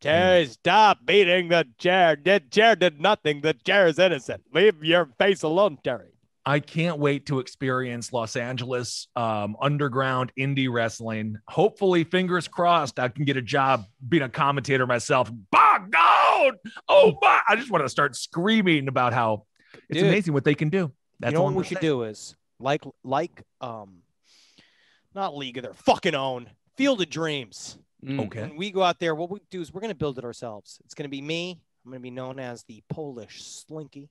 Terry, stop beating the chair. The chair did nothing. The chair is innocent. Leave your face alone, Terry. I can't wait to experience Los Angeles um, underground indie wrestling. Hopefully, fingers crossed, I can get a job being a commentator myself. Bog down! Oh my! I just want to start screaming about how it's Dude. amazing what they can do. That's you know all what we should say. do is like like um not league of their fucking own field of dreams Okay. when we go out there what we do is we're going to build it ourselves it's going to be me i'm going to be known as the polish slinky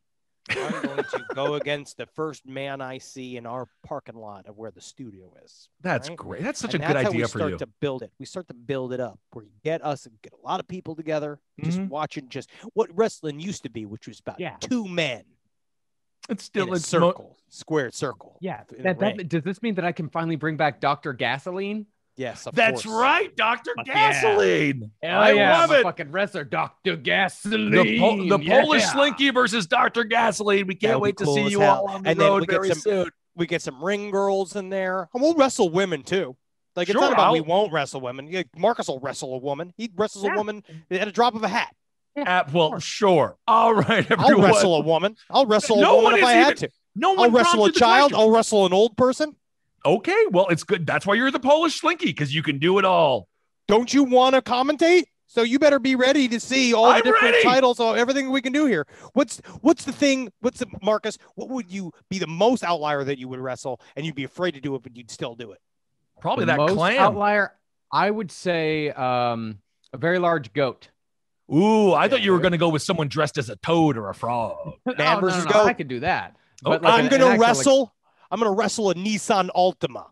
i'm going to go against the first man i see in our parking lot of where the studio is That's right? great. That's such And a good that's how we idea for start to build it we start to build it up where you get us and get a lot of people together just Mhm. watching just what wrestling used to be which was about two men It's still in a it's mo- circle, square circle. Yeah. That, that, does this mean that I can finally bring back Dr. Gasoline? Yes, of That's course. right, Doctor Fuck yeah. Gasoline. I yeah, love I'm a it. Fucking wrestler, Dr. Gasoline. The, po- the Yeah. Polish Slinky versus Dr. Gasoline. We can't That would wait be to see you hell. all on the And then road we get very some- soon. We get some ring girls in there, and we'll wrestle women too. Like it's not about we I'll- won't wrestle women. Marcus will wrestle a woman. He wrestles a woman at a drop of a hat. Uh, well, sure. All right, everyone. I'll wrestle a woman. I'll wrestle No a one woman if is I had to. No one I'll wrestle a child. I'll wrestle an old person. Okay, well, it's good. That's why you're the Polish Slinky because you can do it all. Don't you want to commentate? So you better be ready to see all the I'm different ready. titles, all everything we can do here. What's what's the thing? What's the Marcus? What would you be the most outlier that you would wrestle, and you'd be afraid to do it, but you'd still do it? Probably The that most clam. outlier, I would say um, a very large goat. Ooh, I thought you were going to go with someone dressed as a toad or a frog. Man Man no, versus no, no, goat. I could do that. Oh, But like I'm gonna an like- wrestle. I'm gonna wrestle a Nissan Altima.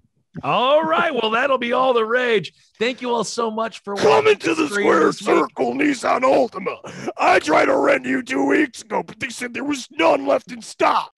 All right, well, that'll be all the rage. Thank you all so much for coming to the square circle, Nissan Altima. I tried to rent you two weeks ago, but they said there was none left in stock.